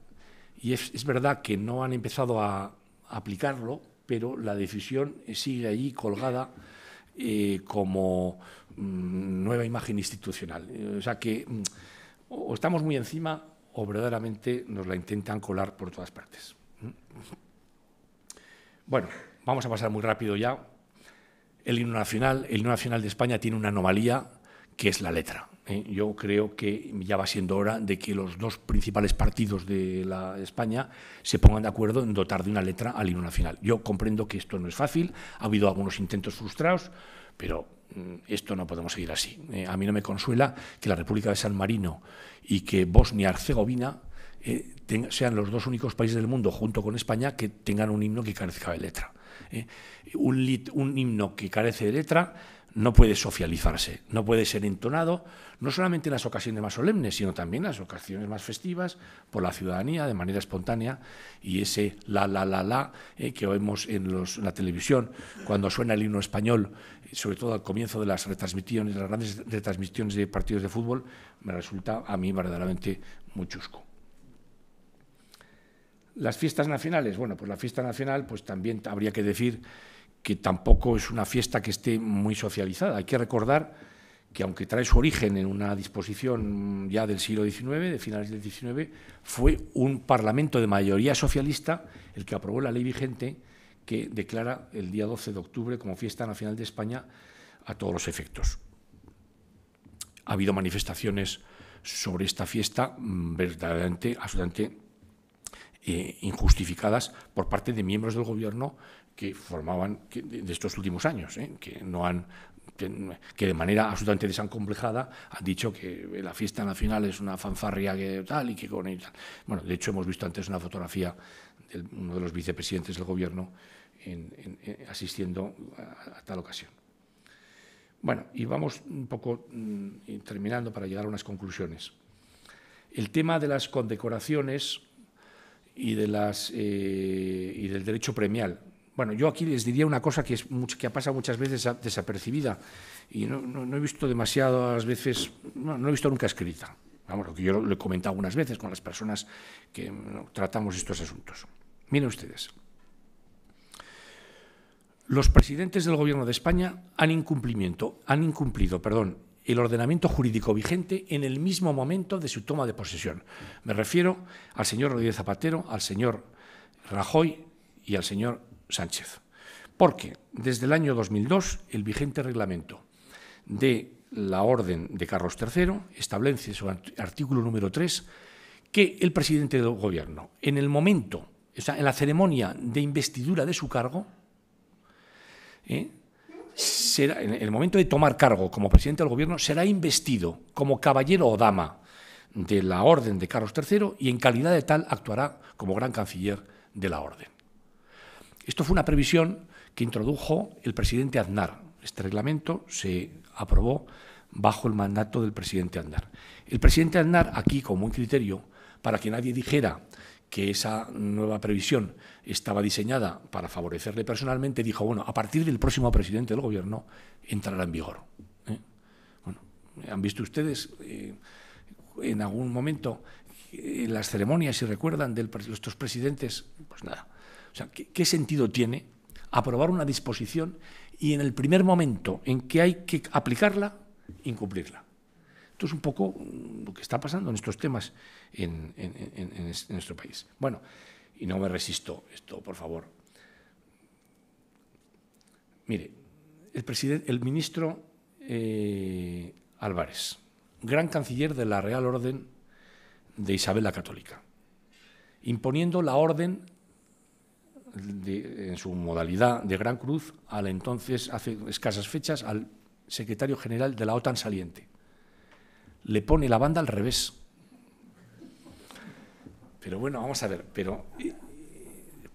y es, verdad que no han empezado a, aplicarlo, pero la decisión sigue allí colgada eh, como mm, nueva imagen institucional. O sea que mm, o estamos muy encima o verdaderamente nos la intentan colar por todas partes. Bueno, vamos a pasar muy rápido ya. El himno nacional, el himno nacional de España tiene una anomalía que es la letra. ¿eh? yo creo que ya va siendo hora de que los dos principales partidos de la España se pongan de acuerdo en dotar de una letra al himno nacional. Yo comprendo que esto no es fácil, ha habido algunos intentos frustrados, pero mm, esto no podemos seguir así. ¿eh? a mí no me consuela que la República de San Marino y que Bosnia-Herzegovina eh, sean los dos únicos países del mundo, junto con España, que tengan un himno que carezca de letra. Un, un himno que carece de letra no puede socializarse, no puede ser entonado, no solamente en las ocasiones más solemnes, sino también en las ocasiones más festivas, por la ciudadanía, de manera espontánea, y ese la, la, la, la eh, que oímos en, la televisión cuando suena el himno español, sobre todo al comienzo de las retransmisiones, las grandes retransmisiones de partidos de fútbol, me resulta a mí verdaderamente muy chusco. Las fiestas nacionales, bueno, pues la fiesta nacional, pues también habría que decir que tampoco es una fiesta que esté muy socializada. Hay que recordar que aunque trae su origen en una disposición ya del siglo XIX, de finales del XIX, fue un parlamento de mayoría socialista el que aprobó la ley vigente que declara el día 12 de octubre como fiesta nacional de España a todos los efectos. Ha habido manifestaciones sobre esta fiesta mm, verdaderamente, absolutamente eh, injustificadas por parte de miembros del Gobierno que formaban de estos últimos años, ¿eh? que no han que de manera absolutamente desancomplejada han dicho que la fiesta nacional es una fanfarria que tal y que con ella. Bueno, de hecho hemos visto antes una fotografía de uno de los vicepresidentes del gobierno asistiendo a, tal ocasión. Bueno, y vamos un poco mm, terminando para llegar a unas conclusiones. El tema de las condecoraciones y, eh, y del derecho premial. Bueno, yo aquí les diría una cosa que, es que pasa muchas veces desapercibida y no, he visto demasiadas veces, no, he visto nunca escrita. Vamos, lo que yo le he comentado algunas veces con las personas que tratamos estos asuntos. Miren ustedes. Los presidentes del Gobierno de España han, incumplimiento, han incumplido perdón, el ordenamiento jurídico vigente en el mismo momento de su toma de posesión. Me refiero al señor Rodríguez Zapatero, al señor Rajoy y al señor Sánchez. Porque desde el año 2002 el vigente reglamento de la Orden de Carlos III establece su artículo número 3 que el presidente del Gobierno, en el momento, o sea, en la ceremonia de investidura de su cargo, ¿eh? será, en el momento de tomar cargo como presidente del Gobierno, será investido como caballero o dama de la Orden de Carlos III y en calidad de tal actuará como gran canciller de la Orden. Esto fue una previsión que introdujo el presidente Aznar. Este reglamento se aprobó bajo el mandato del presidente Aznar. El presidente Aznar, aquí con buen criterio, para que nadie dijera que esa nueva previsión estaba diseñada para favorecerle personalmente, dijo, bueno, a partir del próximo presidente del gobierno entrará en vigor. ¿eh? Bueno, han visto ustedes eh, en algún momento en las ceremonias, si recuerdan, de estos presidentes, pues nada. O sea, ¿qué, sentido tiene aprobar una disposición y en el primer momento en que hay que aplicarla, incumplirla? Esto es un poco lo que está pasando en estos temas en, nuestro país. Bueno, y no me resisto esto, por favor. Mire, el ministro eh, Álvarez, gran canciller de la Real Orden de Isabel la Católica, imponiendo la orden en su modalidad de Gran Cruz al entonces, hace escasas fechas, al secretario general de la OTAN saliente. Le pone la banda al revés. Pero bueno, vamos a ver, pero,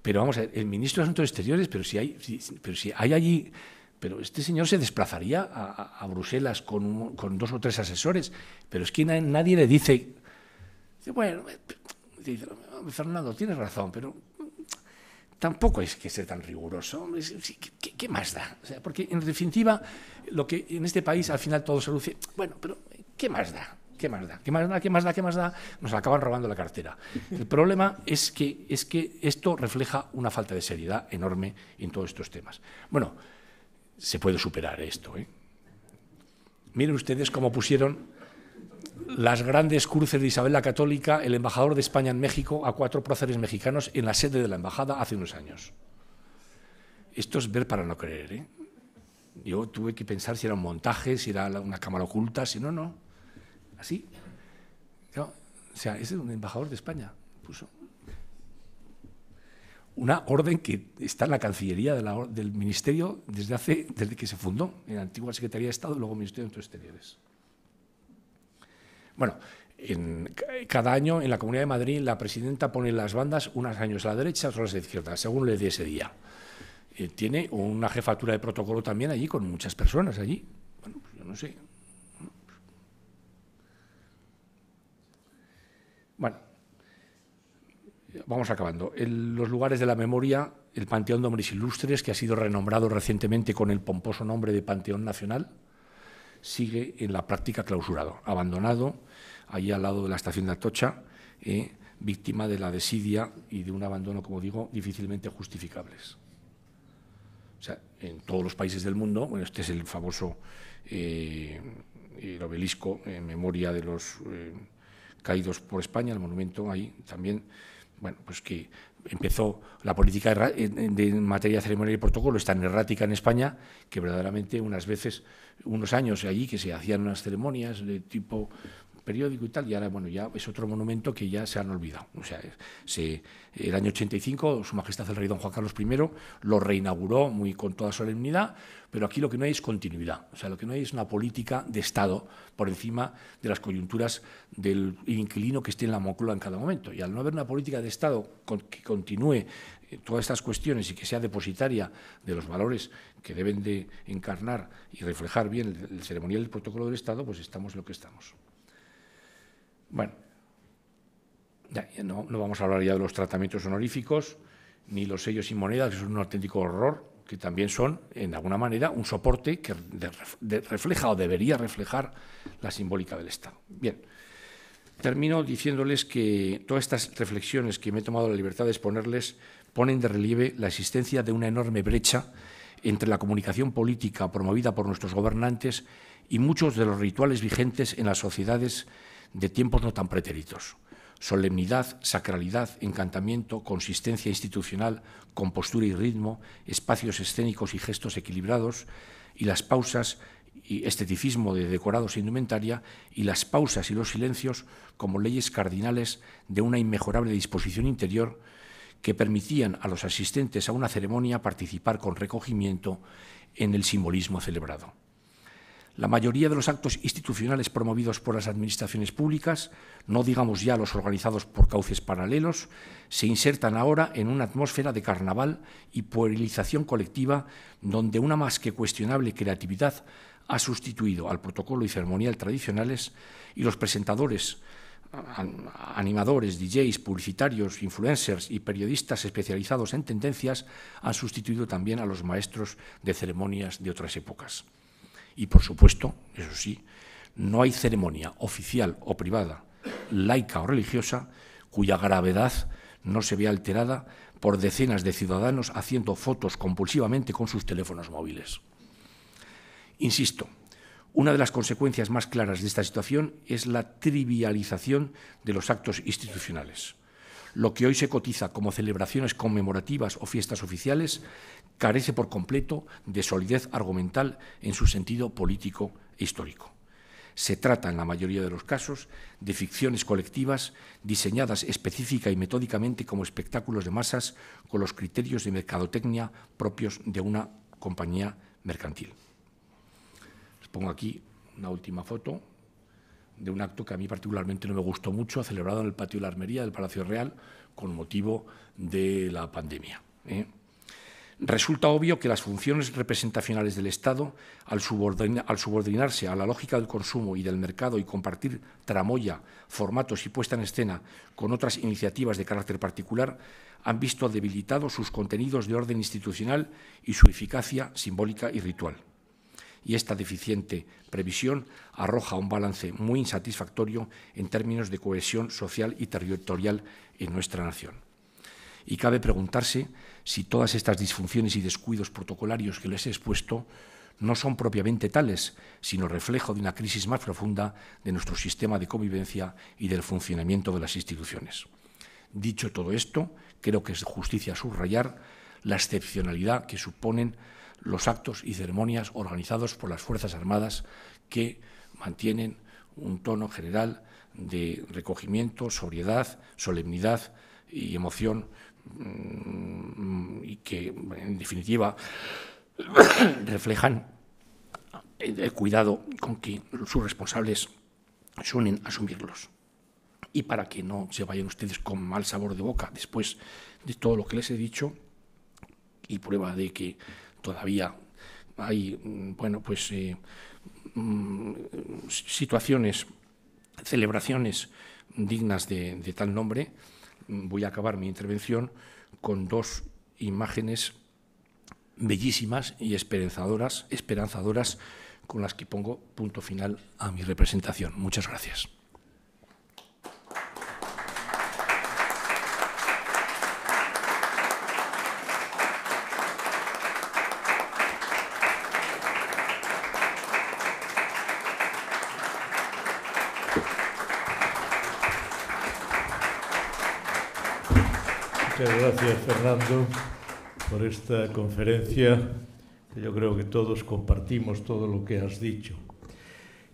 pero vamos a ver, el ministro de Asuntos Exteriores, pero si hay, pero si hay allí, pero este señor se desplazaría a, Bruselas con, con, dos o tres asesores, pero es que nadie le dice, bueno, Fernando, tienes razón, pero tampoco es que sea tan riguroso. ¿Qué, más da? porque en definitiva, lo que en este país al final todo se luce, bueno, pero ¿qué más da? ¿Qué más da? ¿Qué más da? ¿Qué más da? ¿Qué más da? Nos acaban robando la cartera. El problema es que, es que esto refleja una falta de seriedad enorme en todos estos temas. Bueno, se puede superar esto. ¿eh? Miren ustedes cómo pusieron las grandes cruces de Isabel la Católica, el embajador de España en México, a cuatro próceres mexicanos en la sede de la embajada hace unos años. Esto es ver para no creer. ¿eh? Yo tuve que pensar si era un montaje, si era una cámara oculta, si no, no. Así. o sea, es un embajador de España. Puso una orden que está en la Cancillería del Ministerio desde, hace, desde que se fundó, en la antigua Secretaría de Estado y luego Ministerio de Asuntos Exteriores. Bueno, en, cada año en la Comunidad de Madrid la presidenta pone las bandas, unos años a la derecha, otros a la izquierda, según le dé ese día. Eh, tiene una jefatura de protocolo también allí, con muchas personas allí. Bueno, pues yo no sé, Bueno, vamos acabando. En los lugares de la memoria, el Panteón de Hombres Ilustres, que ha sido renombrado recientemente con el pomposo nombre de Panteón Nacional, sigue en la práctica clausurado, abandonado, allí al lado de la estación de Atocha, eh, víctima de la desidia y de un abandono, como digo, difícilmente justificables. O sea, en todos los países del mundo, bueno, este es el famoso eh, el obelisco en memoria de los... Eh, caídos por España, el monumento ahí también, bueno, pues que empezó la política de materia ceremonial y protocolo, es tan errática en España que verdaderamente unas veces, unos años allí que se hacían unas ceremonias de tipo periódico y tal, y ahora, bueno, ya es otro monumento que ya se han olvidado. O sea, se, el año 85, Su Majestad el Rey Don Juan Carlos I lo reinauguró muy con toda solemnidad, pero aquí lo que no hay es continuidad. O sea, lo que no hay es una política de Estado por encima de las coyunturas del inquilino que esté en la Moncloa en cada momento. Y al no haber una política de Estado que continúe eh, todas estas cuestiones y que sea depositaria de los valores que deben de encarnar y reflejar bien el ceremonial del protocolo del Estado, pues estamos lo que estamos. Bueno, no, vamos a hablar ya de los tratamientos honoríficos, ni los sellos y monedas, que son un auténtico horror, que también son, en alguna manera, un soporte que refleja o debería reflejar la simbólica del Estado. Bien, termino diciéndoles que todas estas reflexiones que me he tomado la libertad de exponerles ponen de relieve la existencia de una enorme brecha entre la comunicación política promovida por nuestros gobernantes y muchos de los rituales vigentes en las sociedades de tiempos no tan pretéritos. Solemnidad, sacralidad, encantamiento, consistencia institucional, compostura y ritmo, espacios escénicos y gestos equilibrados, y las pausas y esteticismo de decorados e indumentaria, y las pausas y los silencios como leyes cardinales de una inmejorable disposición interior que permitían a los asistentes a una ceremonia participar con recogimiento en el simbolismo celebrado. La mayoría de los actos institucionales promovidos por las administraciones públicas, no digamos ya los organizados por cauces paralelos, se insertan ahora en una atmósfera de carnaval y puerilización colectiva donde una más que cuestionable creatividad ha sustituido al protocolo y ceremonial tradicionales y los presentadores animadores, DJs, publicitarios, influencers y periodistas especializados en tendencias han sustituido también a los maestros de ceremonias de otras épocas. Y por supuesto, eso sí, no hay ceremonia oficial o privada, laica o religiosa, cuya gravedad no se vea alterada por decenas de ciudadanos haciendo fotos compulsivamente con sus teléfonos móviles. Insisto, una de las consecuencias más claras de esta situación es la trivialización de los actos institucionales. Lo que hoy se cotiza como celebraciones conmemorativas o fiestas oficiales carece por completo de solidez argumental en su sentido político e histórico. Se trata, en la mayoría de los casos, de ficciones colectivas diseñadas específica y metódicamente como espectáculos de masas con los criterios de mercadotecnia propios de una compañía mercantil pongo aquí una última foto de un acto que a mí particularmente no me gustó mucho, celebrado en el patio de la Armería del Palacio Real con motivo de la pandemia. ¿eh? Resulta obvio que las funciones representacionales del Estado, al, al, subordinarse a la lógica del consumo y del mercado y compartir tramoya, formatos y puesta en escena con otras iniciativas de carácter particular, han visto debilitados sus contenidos de orden institucional y su eficacia simbólica y ritual y esta deficiente previsión arroja un balance muy insatisfactorio en términos de cohesión social y territorial en nuestra nación. Y cabe preguntarse si todas estas disfunciones y descuidos protocolarios que les he expuesto no son propiamente tales, sino reflejo de una crisis más profunda de nuestro sistema de convivencia y del funcionamiento de las instituciones. Dicho todo esto, creo que es justicia subrayar la excepcionalidad que suponen los actos y ceremonias organizados por las Fuerzas Armadas que mantienen un tono general de recogimiento, sobriedad, solemnidad y emoción mm, y que, en definitiva, reflejan el cuidado con que sus responsables suelen asumirlos. Y para que no se vayan ustedes con mal sabor de boca después de todo lo que les he dicho, y prueba de que todavía hay mm, bueno, pues, eh, mm, situaciones, celebraciones dignas de, de tal nombre, voy a acabar mi intervención con dos imágenes bellísimas y esperanzadoras, esperanzadoras con las que pongo punto final a mi representación. Muchas gracias. Muchas gracias, Fernando, por esta conferencia yo creo que todos compartimos todo lo que has dicho.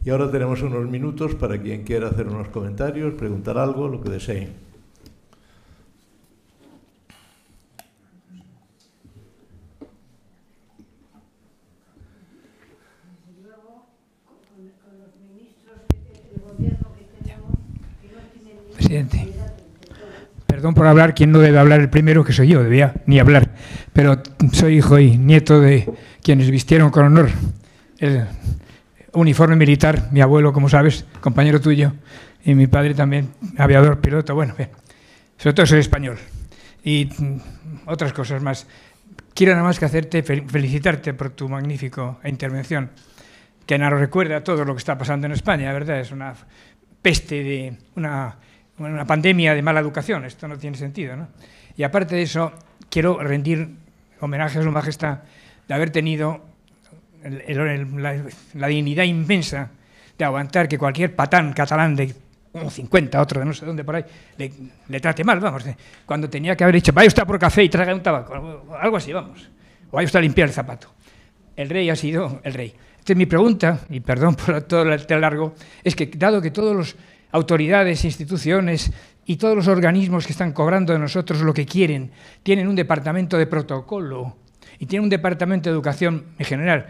Y ahora tenemos unos minutos para quien quiera hacer unos comentarios, preguntar algo, lo que deseen. Presidente perdón por hablar, quien no debe hablar el primero, que soy yo, debía ni hablar, pero soy hijo y nieto de quienes vistieron con honor el uniforme militar, mi abuelo, como sabes, compañero tuyo, y mi padre también, aviador, piloto, bueno, bien. sobre todo soy español. Y mm, otras cosas más. Quiero nada más que hacerte, felicitarte por tu magnífica intervención, que nos recuerda todo lo que está pasando en España, ¿verdad? Es una peste de una una pandemia de mala educación, esto no tiene sentido. ¿no? Y aparte de eso, quiero rendir homenaje a Su Majestad de haber tenido la, dignidad inmensa de aguantar que cualquier patán catalán de 50, otro de no sé dónde por ahí, le, trate mal, vamos, cuando tenía que haber dicho, vaya usted por café y traiga un tabaco, algo así, vamos, o vaya usted a limpiar el zapato. El rey ha sido el rey. Entonces mi pregunta, y perdón por todo el largo, es que dado que todos los autoridades, instituciones y todos los organismos que están cobrando de nosotros lo que quieren, tienen un departamento de protocolo y tienen un departamento de educación en general.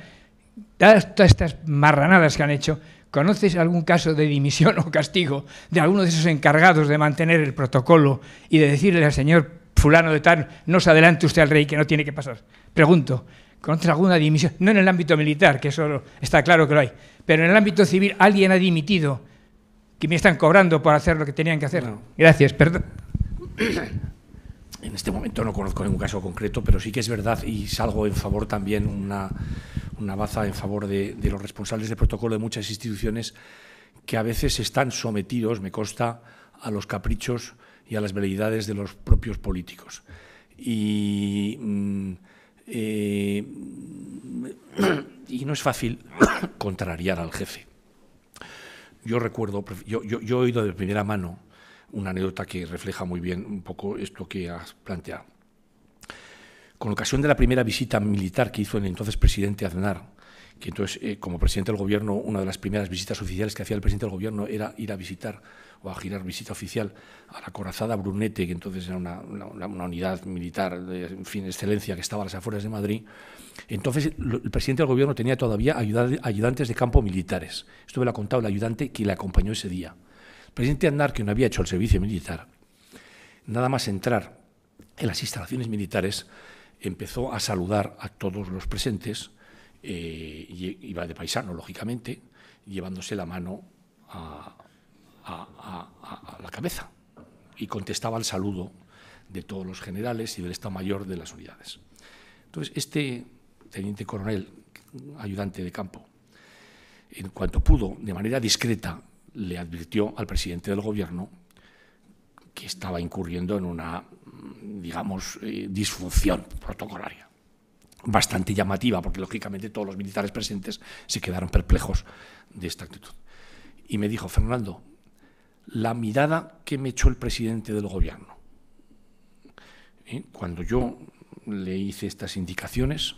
Dadas todas estas marranadas que han hecho, ¿conoces algún caso de dimisión o castigo de alguno de esos encargados de mantener el protocolo y de decirle al señor fulano de tal, no se adelante usted al rey que no tiene que pasar? Pregunto, ¿conoces alguna dimisión? No en el ámbito militar, que eso está claro que lo hay, pero en el ámbito civil alguien ha dimitido que me están cobrando por hacer lo que tenían que hacer. Gracias, perdón. En este momento no conozco ningún caso concreto, pero sí que es verdad y salgo en favor también una, una baza en favor de, de los responsables de protocolo de muchas instituciones que a veces están sometidos, me consta, a los caprichos y a las veleidades de los propios políticos. Y, mm, eh, y no es fácil contrariar al jefe. Yo recuerdo, yo, he oído de primera mano una anécdota que refleja muy bien un poco esto que has planteado. Con ocasión de la primera visita militar que hizo el entonces presidente Aznar, que entonces, eh, como presidente del gobierno, una de las primeras visitas oficiales que hacía el presidente del gobierno era ir a visitar o a girar visita oficial a la corazada Brunete, que entonces era una, una, una unidad militar de en fin, excelencia que estaba a las afueras de Madrid. Entonces, el presidente del gobierno tenía todavía ayudantes de campo militares. Esto me lo ha contado el ayudante que le acompañó ese día. El presidente Andar, que no había hecho el servicio militar, nada más entrar en las instalaciones militares, empezó a saludar a todos los presentes, eh, iba de paisano, lógicamente, llevándose la mano a, a, la cabeza y contestaba al saludo de todos los generales y del Estado Mayor de las unidades. Entonces, este teniente coronel, ayudante de campo, en cuanto pudo, de manera discreta, le advirtió al presidente del gobierno que estaba incurriendo en una, digamos, eh, disfunción protocolaria bastante llamativa, porque lógicamente todos los militares presentes se quedaron perplejos de esta actitud. Y me dijo, Fernando, la mirada que me echó el presidente del gobierno. Cuando yo le hice estas indicaciones,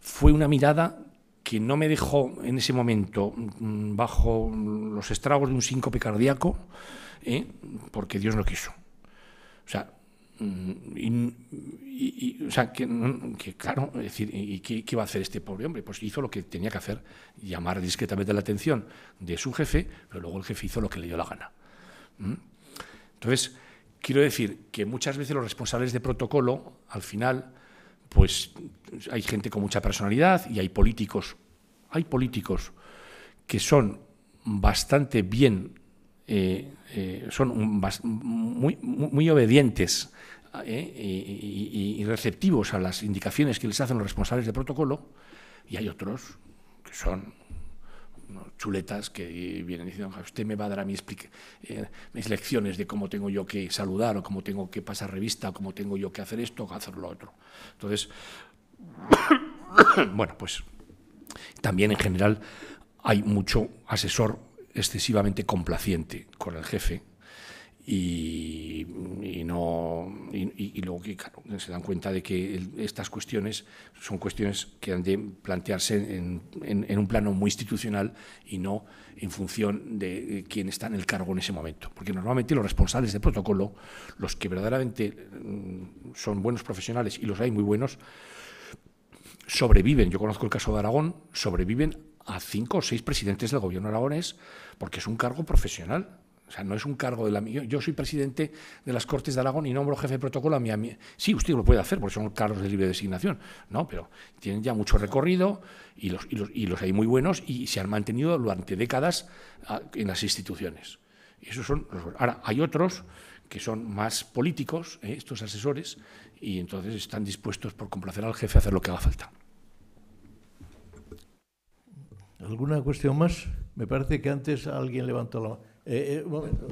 fue una mirada que no me dejó en ese momento mm, bajo los estragos de un síncope cardíaco, ¿eh? porque Dios no quiso. O sea, mm, y, o sea que, claro, es decir, ¿y qué, qué, va a hacer este pobre hombre? Pues hizo lo que tenía que hacer, llamar discretamente la atención de su jefe, pero luego el jefe hizo lo que le dio la gana. Entonces, quiero decir que muchas veces los responsables de protocolo, al final, pues hay gente con mucha personalidad y hay políticos, hay políticos que son bastante bien, eh, eh, son muy, muy obedientes eh, y, receptivos a las indicaciones que les hacen los responsables de protocolo, y hay otros que son chuletas que vienen diciendo, usted me va a dar a mí eh, mis lecciones de cómo tengo yo que saludar, o cómo tengo que pasar revista, o cómo tengo yo que hacer esto, o hacer lo otro. Entonces, bueno, pues también en general hay mucho asesor excesivamente complaciente con el jefe, y, no y, luego que se dan cuenta de que estas cuestiones son cuestiones que han de plantearse en, un plano muy institucional y no en función de quién está en el cargo en ese momento. Porque normalmente los responsables de protocolo, los que verdaderamente mm, son buenos profesionales y los hay muy buenos, sobreviven. Yo conozco el caso de Aragón, sobreviven a cinco o seis presidentes del gobierno aragonés porque es un cargo profesional o sea, no es un cargo de la... Yo, yo soy presidente de las Cortes de Aragón y nombro jefe de protocolo a mi... A mi sí, usted lo puede hacer porque son cargos de libre designación, ¿no? Pero tienen ya mucho recorrido y los, y los, hay muy buenos y se han mantenido durante décadas ah, en las instituciones. Esos son. Ahora, hay otros que son más políticos, ¿eh? estos asesores, y entonces están dispuestos por complacer al jefe a hacer lo que haga falta. ¿Alguna cuestión más? Me parece que antes alguien levantó la mano. Un momento.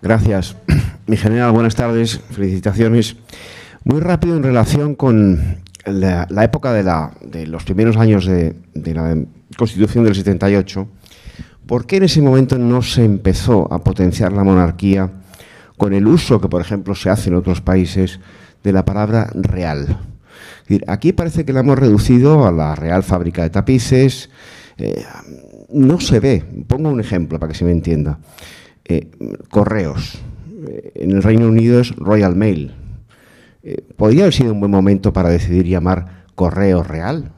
Gracias. Mi general, buenas tardes, felicitaciones. Muy rápido en relación con la, época de, la, de, los primeros años de, de, la Constitución del 78, ¿por qué en ese momento no se empezó a potenciar la monarquía con el uso que, por ejemplo, se hace en otros países de la palabra real? Aquí parece que la hemos reducido a la Real Fábrica de Tapices, eh, no se ve, pongo un ejemplo para que se me entienda, eh, correos, eh, en el Reino Unido es Royal Mail, ¿podría haber sido un buen momento para decidir llamar correo real?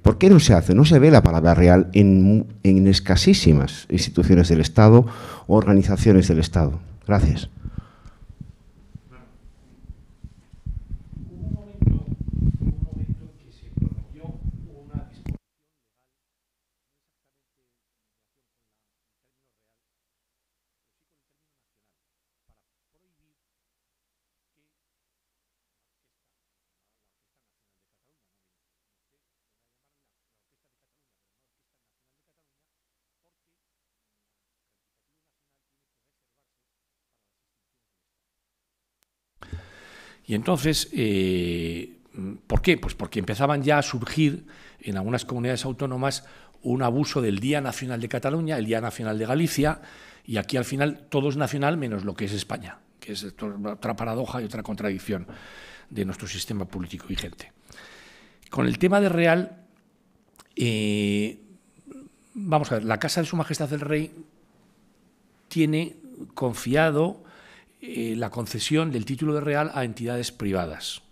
¿Por qué no se hace? No se ve la palabra real en, en escasísimas instituciones del Estado o organizaciones del Estado. Gracias. Y entonces, eh, ¿por qué? Pues porque empezaban ya a surgir en algunas comunidades autónomas un abuso del Día Nacional de Cataluña, el Día Nacional de Galicia, y aquí al final todo es nacional menos lo que es España, que es otra paradoja y otra contradicción de nuestro sistema político vigente. Con el tema de Real, eh, vamos a ver, la Casa de Su Majestad el Rey tiene confiado eh, la concesión del título de Real a entidades privadas.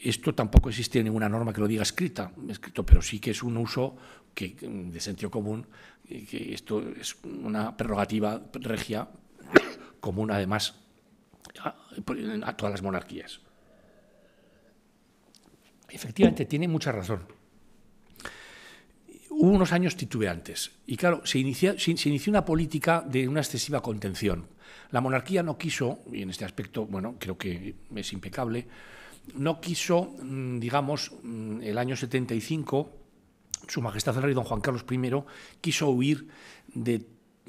Esto tampoco existe ninguna norma que lo diga escrita, escrito, pero sí que es un uso que, de sentido común, eh, que esto es una prerrogativa regia común además a todas las monarquías. Efectivamente, tiene mucha razón. Hubo unos años titubeantes y claro, se inició, una política de una excesiva contención. La monarquía no quiso, y en este aspecto, bueno, creo que es impecable, no quiso, mm, digamos, mm, el año 75, Su Majestad el Rey Don Juan Carlos I quiso huir de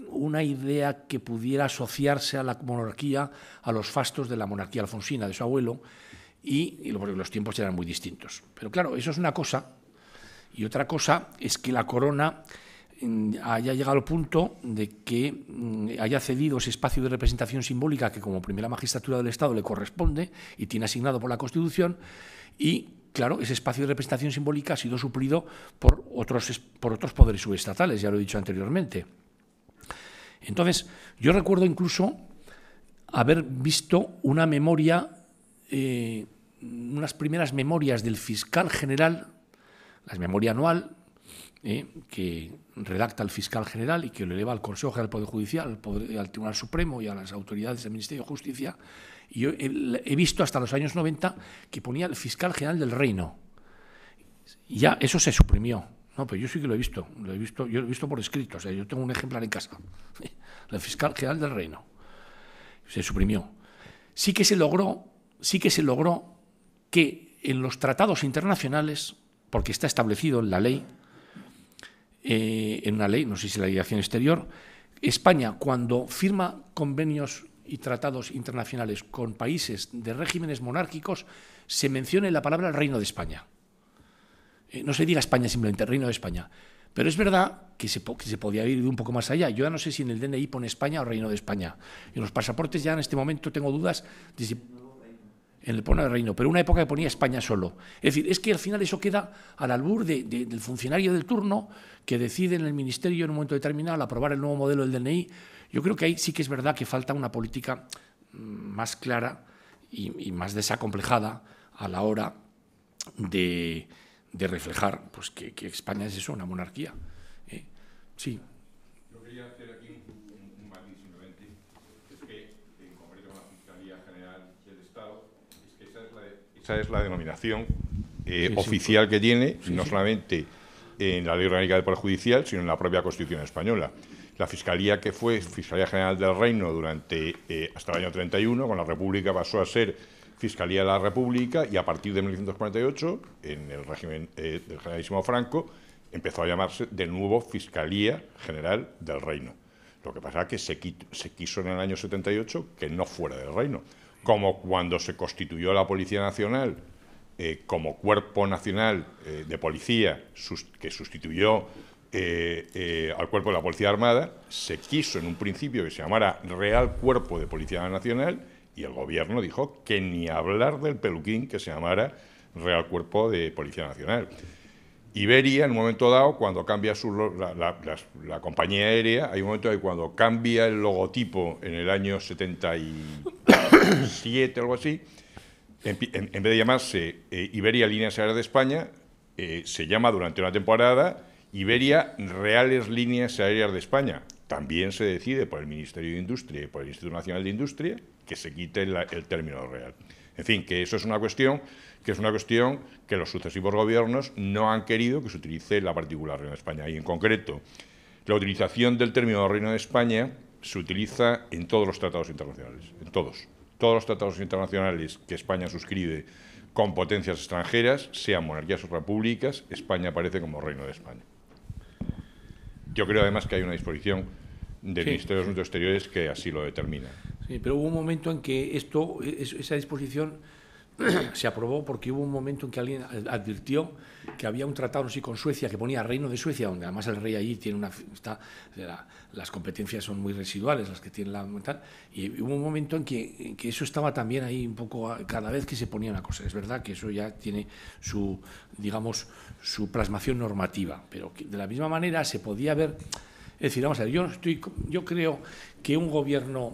una idea que pudiera asociarse a la monarquía, a los fastos de la monarquía alfonsina, de su abuelo, y, los tiempos eran muy distintos. Pero claro, eso es una cosa, y otra cosa es que la corona mm, haya llegado al punto de que mm, haya cedido ese espacio de representación simbólica que como primera magistratura del Estado le corresponde y tiene asignado por la Constitución y claro, ese espacio de representación simbólica ha sido suplido por otros, por otros poderes subestatales, ya lo he dicho anteriormente. Entonces, yo recuerdo incluso haber visto una memoria eh, unas primeras memorias del fiscal general, la memoria anual, eh, que redacta el fiscal general y que lo eleva al Consejo General del Poder Judicial, al, Tribunal Supremo y a las autoridades del Ministerio de Justicia. Yo he, visto hasta los años 90 que ponía el fiscal general del reino. Ya eso se suprimió. No, pero yo sí que lo he visto, lo he visto, yo lo he visto por escrito, o sea, yo tengo un ejemplar en casa. El fiscal general del reino. Se suprimió. Sí que se logró, sí que se logró que en los tratados internacionales, porque está establecido en la ley, eh, en una ley, no sé si la acción exterior, España cuando firma convenios y tratados internacionales con países de regímenes monárquicos, se mencione la palabra Reino de España. Eh, no se diga España simplemente, Reino de España. Pero es verdad que se, que se, podía ir un poco más allá. Yo ya no sé si en el DNI pone España o Reino de España. En los pasaportes ya en este momento tengo dudas de si en el Pono del Reino, pero una época que ponía España solo. Es decir, es que al final eso queda al albur del funcionario del turno que decide en el Ministerio en un momento determinado aprobar el nuevo modelo del DNI. Yo creo que ahí sí que es verdad que falta una política mm, más clara y, más desacomplejada a la hora de, reflejar pues, que, España es eso, una monarquía. ¿eh? sí. Esa es la denominación eh, oficial que tiene, no solamente en la Ley Orgánica del Poder Judicial, sino en la propia Constitución española. La Fiscalía que fue Fiscalía General del Reino durante eh, hasta el año 31, con la República pasó a ser Fiscalía de la República y a partir de 1948, en el régimen eh, del generalísimo Franco, empezó a llamarse de nuevo Fiscalía General del Reino. Lo que pasa es que se, se quiso en el año 78 que no fuera del Reino como cuando se constituyó la Policía Nacional eh, como cuerpo nacional eh, de policía que sustituyó eh, al cuerpo de la Policía Armada, se quiso en un principio que se llamara Real Cuerpo de Policía Nacional y el gobierno dijo que ni hablar del peluquín que se llamara Real Cuerpo de Policía Nacional. Iberia, en un momento dado, cuando cambia su, la, compañía aérea, hay un momento de cuando cambia el logotipo en el año 77 o algo así, en, vez de llamarse eh, Iberia Líneas Aéreas de España, eh, se llama durante una temporada Iberia Reales Líneas Aéreas de España. También se decide por el Ministerio de Industria y por el Instituto Nacional de Industria que se quite el término real. En fin, que eso es una cuestión que es una cuestión que los sucesivos gobiernos no han querido que se utilice la particular Reino de España. Y en concreto, la utilización del término Reino de España se utiliza en todos los tratados internacionales, en todos. Todos los tratados internacionales que España suscribe con potencias extranjeras, sean monarquías o repúblicas, España aparece como Reino de España. Yo creo además que hay una disposición del Ministerio de Asuntos Exteriores que así lo determina. Sí, pero hubo un momento en que esto, esa disposición se aprobó porque hubo un momento en que alguien advirtió que había un tratado no con Suecia que ponía Reino de Suecia, donde además el rey allí tiene una está, las competencias son muy residuales las que tiene la y hubo un momento en que, que, eso estaba también ahí un poco cada vez que se ponía una cosa. Es verdad que eso ya tiene su digamos su plasmación normativa, pero de la misma manera se podía ver es decir, vamos a ver, yo, estoy, yo creo que un gobierno,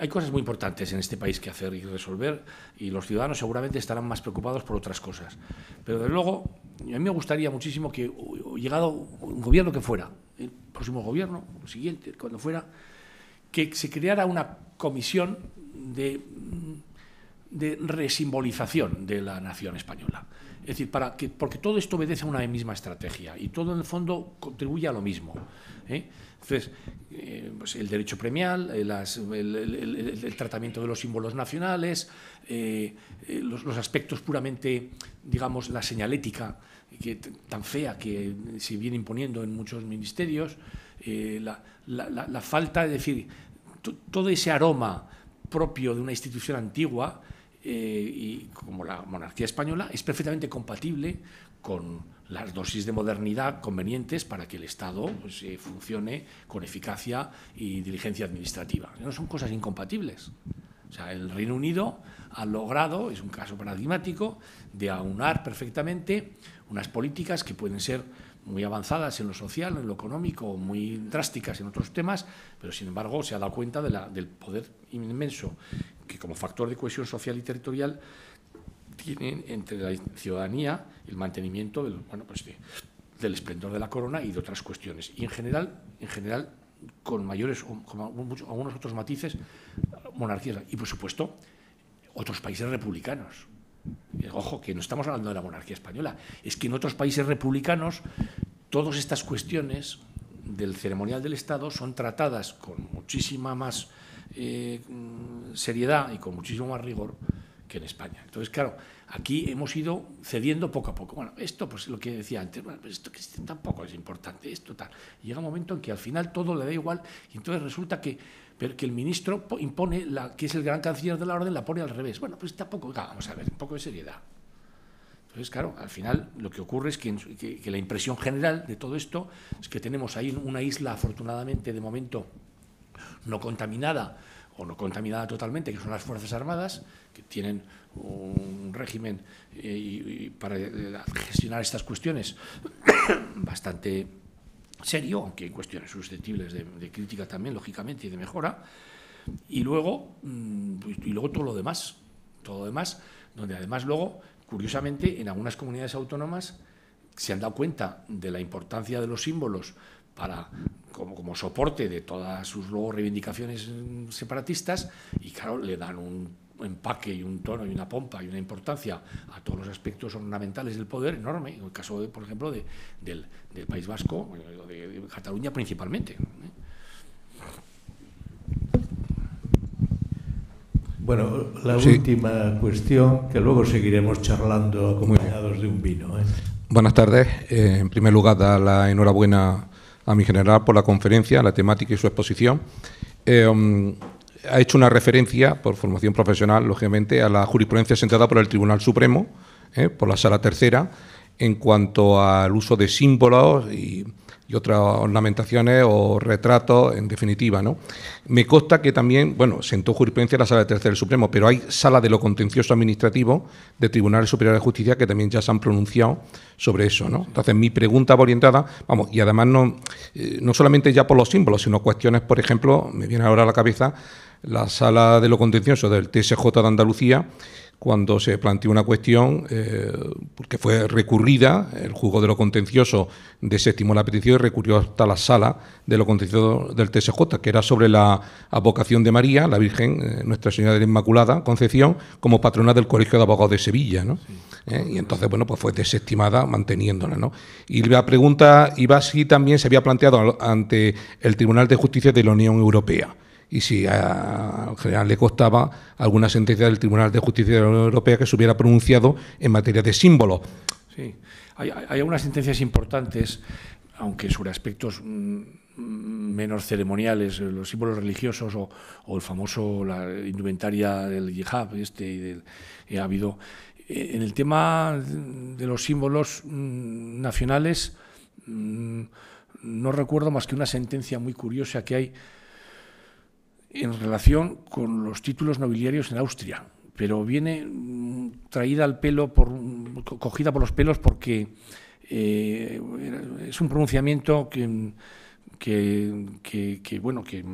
hay cosas muy importantes en este país que hacer y resolver, y los ciudadanos seguramente estarán más preocupados por otras cosas. Pero de luego, a mí me gustaría muchísimo que, llegado un gobierno que fuera, el próximo gobierno, el siguiente, cuando fuera, que se creara una comisión de, de resimbolización de la nación española. Es decir, para que, porque todo esto obedece a una misma estrategia y todo en el fondo contribuye a lo mismo. ¿eh? Entonces, eh, pues el derecho premial, eh, el, tratamiento de los símbolos nacionales, los, aspectos puramente, digamos, la señalética que, tan fea que se viene imponiendo en muchos ministerios, la, falta, es decir, todo ese aroma propio de una institución antigua, y como la monarquía española, es perfectamente compatible con las dosis de modernidad convenientes para que el Estado pues, eh, funcione con eficacia y diligencia administrativa. No son cosas incompatibles. O sea, el Reino Unido ha logrado, es un caso paradigmático, de aunar perfectamente unas políticas que pueden ser muy avanzadas en lo social, en lo económico, muy drásticas en otros temas, pero sin embargo se ha dado cuenta del poder inmenso que como factor de cohesión social y territorial tienen entre la ciudadanía el mantenimiento del, bueno, pues del esplendor de la corona y de otras cuestiones. Y en general, en general con mayores con algunos otros matices, monarquías. Y por supuesto, otros países republicanos. Ojo, que no estamos hablando de la monarquía española, es que en otros países republicanos todas estas cuestiones del ceremonial del Estado son tratadas con muchísima más eh, seriedad y con muchísimo más rigor que en España. Entonces, claro, aquí hemos ido cediendo poco a poco. Bueno, esto, pues lo que decía antes, bueno, pues esto que tampoco es importante, esto tal. llega un momento en que al final todo le da igual y entonces resulta que, que el ministro impone, la, que es el gran canciller de la orden, la pone al revés. Bueno, pues tampoco, vamos a ver, un poco de seriedad. Entonces, claro, al final lo que ocurre es que, que, la impresión general de todo esto es que tenemos ahí una isla, afortunadamente, de momento no contaminada o no contaminada totalmente, que son las Fuerzas Armadas, que tienen un régimen eh, para eh, gestionar estas cuestiones bastante serio, aunque en cuestiones susceptibles de, crítica también, lógicamente, y de mejora. Y luego, mm, pues, y luego todo lo demás, todo lo demás, donde además luego, curiosamente, en algunas comunidades autónomas se han dado cuenta de la importancia de los símbolos para como, como soporte de todas sus luego reivindicaciones separatistas y claro, le dan un empaque y un tono y una pompa y una importancia a todos los aspectos ornamentales del poder enorme, en el caso, de, por ejemplo, de, del, del, País Vasco, de, de Cataluña principalmente. Bueno, la sí. última cuestión, que luego seguiremos charlando acompañados de un vino. ¿eh? Buenas tardes. Eh, en primer lugar, dar la enhorabuena a mi general por la conferencia, la temática y su exposición. Eh, um, ha hecho una referencia, por formación profesional, lógicamente, a la jurisprudencia sentada por el Tribunal Supremo, eh, por la Sala Tercera, en cuanto al uso de símbolos y y otras ornamentaciones o retratos, en definitiva. ¿no? Me consta que también, bueno, sentó jurisprudencia la Sala de Tercer del Supremo, pero hay sala de lo contencioso administrativo de Tribunales Superiores de Justicia que también ya se han pronunciado sobre eso. ¿no? Entonces, mi pregunta va orientada, vamos, y además no, eh, no solamente ya por los símbolos, sino cuestiones, por ejemplo, me viene ahora a la cabeza la sala de lo contencioso del TSJ de Andalucía, cuando se planteó una cuestión, eh, porque fue recurrida, el juzgo de lo contencioso desestimó la petición y recurrió hasta la sala de lo contencioso del TSJ, que era sobre la advocación de María, la Virgen, eh, Nuestra Señora de la Inmaculada Concepción, como patrona del Colegio de Abogados de Sevilla. ¿no? Eh, y entonces, bueno, pues fue desestimada manteniéndola. ¿no? Y la pregunta iba si también se había planteado ante el Tribunal de Justicia de la Unión Europea y si al general le costaba alguna sentencia del Tribunal de Justicia de la Unión Europea que se hubiera pronunciado en materia de símbolos. Sí, hay, algunas sentencias importantes. aunque sobre aspectos mm, menos ceremoniales, los símbolos religiosos o, el famoso, la indumentaria del yihad, este, y ha habido. Eh, en el tema de los símbolos mm, nacionales, mm, no recuerdo más que una sentencia muy curiosa que hay en relación con los títulos nobiliarios en Austria, pero viene traída al pelo, por, cogida por los pelos porque eh, es un pronunciamiento que, que, bueno, que,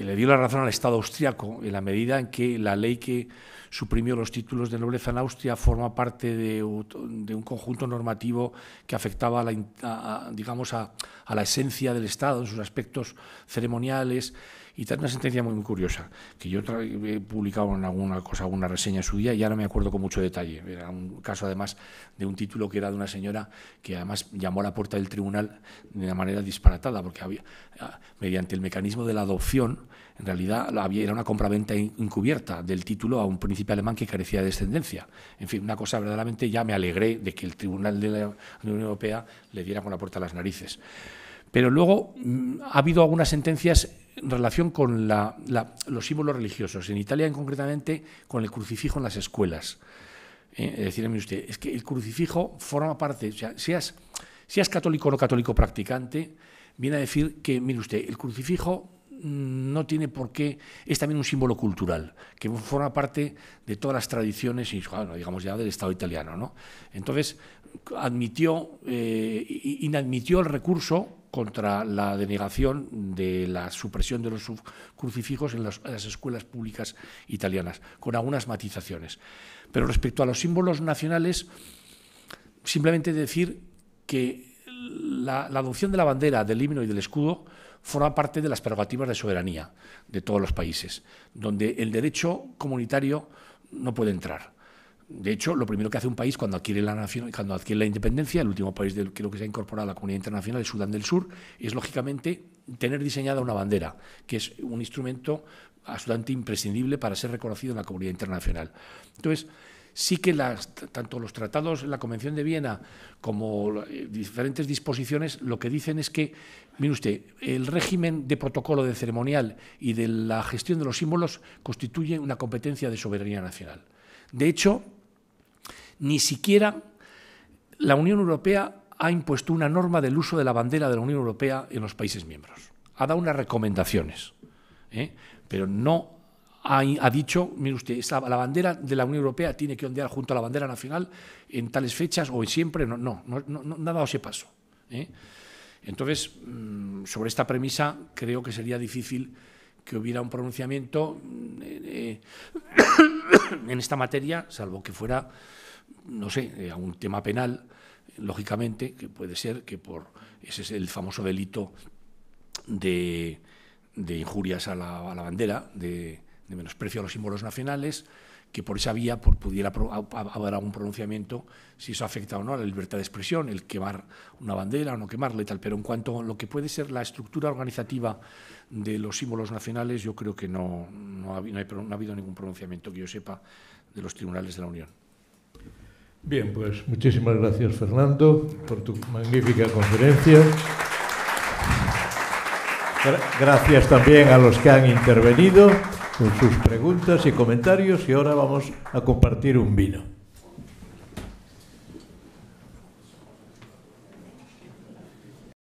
le dio la razón al Estado austriaco en la medida en que la ley que suprimió los títulos de nobleza en Austria forma parte de, un conjunto normativo que afectaba a la, digamos a, a la esencia del Estado en sus aspectos ceremoniales y tal, una sentencia muy, curiosa, que yo he publicado en alguna cosa, alguna reseña en su día, y no me acuerdo con mucho detalle. Era un caso, además, de un título que era de una señora que además llamó a la puerta del tribunal de una manera disparatada, porque había, ah, mediante el mecanismo de la adopción, en realidad había, era una compraventa encubierta del título a un príncipe alemán que carecía de descendencia. En fin, una cosa verdaderamente ya me alegré de que el Tribunal de la Unión Europea le diera con la puerta a las narices. Pero luego mm, ha habido algunas sentencias en relación con los símbolos religiosos. En Italia, en concretamente, con el crucifijo en las escuelas. Eh, es decir, usted, es que el crucifijo forma parte, o sea, seas, seas católico o no católico practicante, viene a decir que, mire usted, el crucifijo mm, no tiene por qué, es también un símbolo cultural, que forma parte de todas las tradiciones, y, digamos ya del Estado italiano. ¿no? Entonces, admitió, eh, inadmitió el recurso contra la denegación de la supresión de los crucifijos en las, escuelas públicas italianas, con algunas matizaciones. Pero respecto a los símbolos nacionales, simplemente decir que la, adopción de la bandera, del himno y del escudo forma parte de las prerrogativas de soberanía de todos los países, donde el derecho comunitario no puede entrar. De hecho, lo primero que hace un país cuando adquiere la nación, cuando adquiere la independencia, el último país del, creo que se ha incorporado a la comunidad internacional es Sudán del Sur, es lógicamente tener diseñada una bandera, que es un instrumento absolutamente imprescindible para ser reconocido en la comunidad internacional. Entonces, sí que tanto los tratados, la Convención de Viena, como eh, diferentes disposiciones, lo que dicen es que, mire usted, el régimen de protocolo de ceremonial y de la gestión de los símbolos constituye una competencia de soberanía nacional. De hecho, ni siquiera la Unión Europea ha impuesto una norma del uso de la bandera de la Unión Europea en los países miembros. Ha dado unas recomendaciones, ¿eh? pero no ha, dicho, mire usted, la bandera de la Unión Europea tiene que ondear junto a la bandera nacional en tales fechas o en siempre. No, no, no, no, ha dado ese paso. ¿eh? Entonces, mm, sobre esta premisa, creo que sería difícil que hubiera un pronunciamiento eh, en esta materia, salvo que fuera no sé, eh, a un tema penal, lógicamente, que puede ser que por ese es el famoso delito de, injurias a la, bandera, de, menosprecio a los símbolos nacionales, que por esa vía pudiera haber algún pronunciamiento si eso afecta o no a la libertad de expresión, el quemar una bandera o no quemarla y tal. Pero en cuanto a lo que puede ser la estructura organizativa de los símbolos nacionales, yo creo que no, no ha habido ningún pronunciamiento que yo sepa de los tribunales de la Unión. Bien, pues muchísimas gracias Fernando por tu magnífica conferencia. Gracias también a los que han intervenido con sus preguntas y comentarios y ahora vamos a compartir un vino.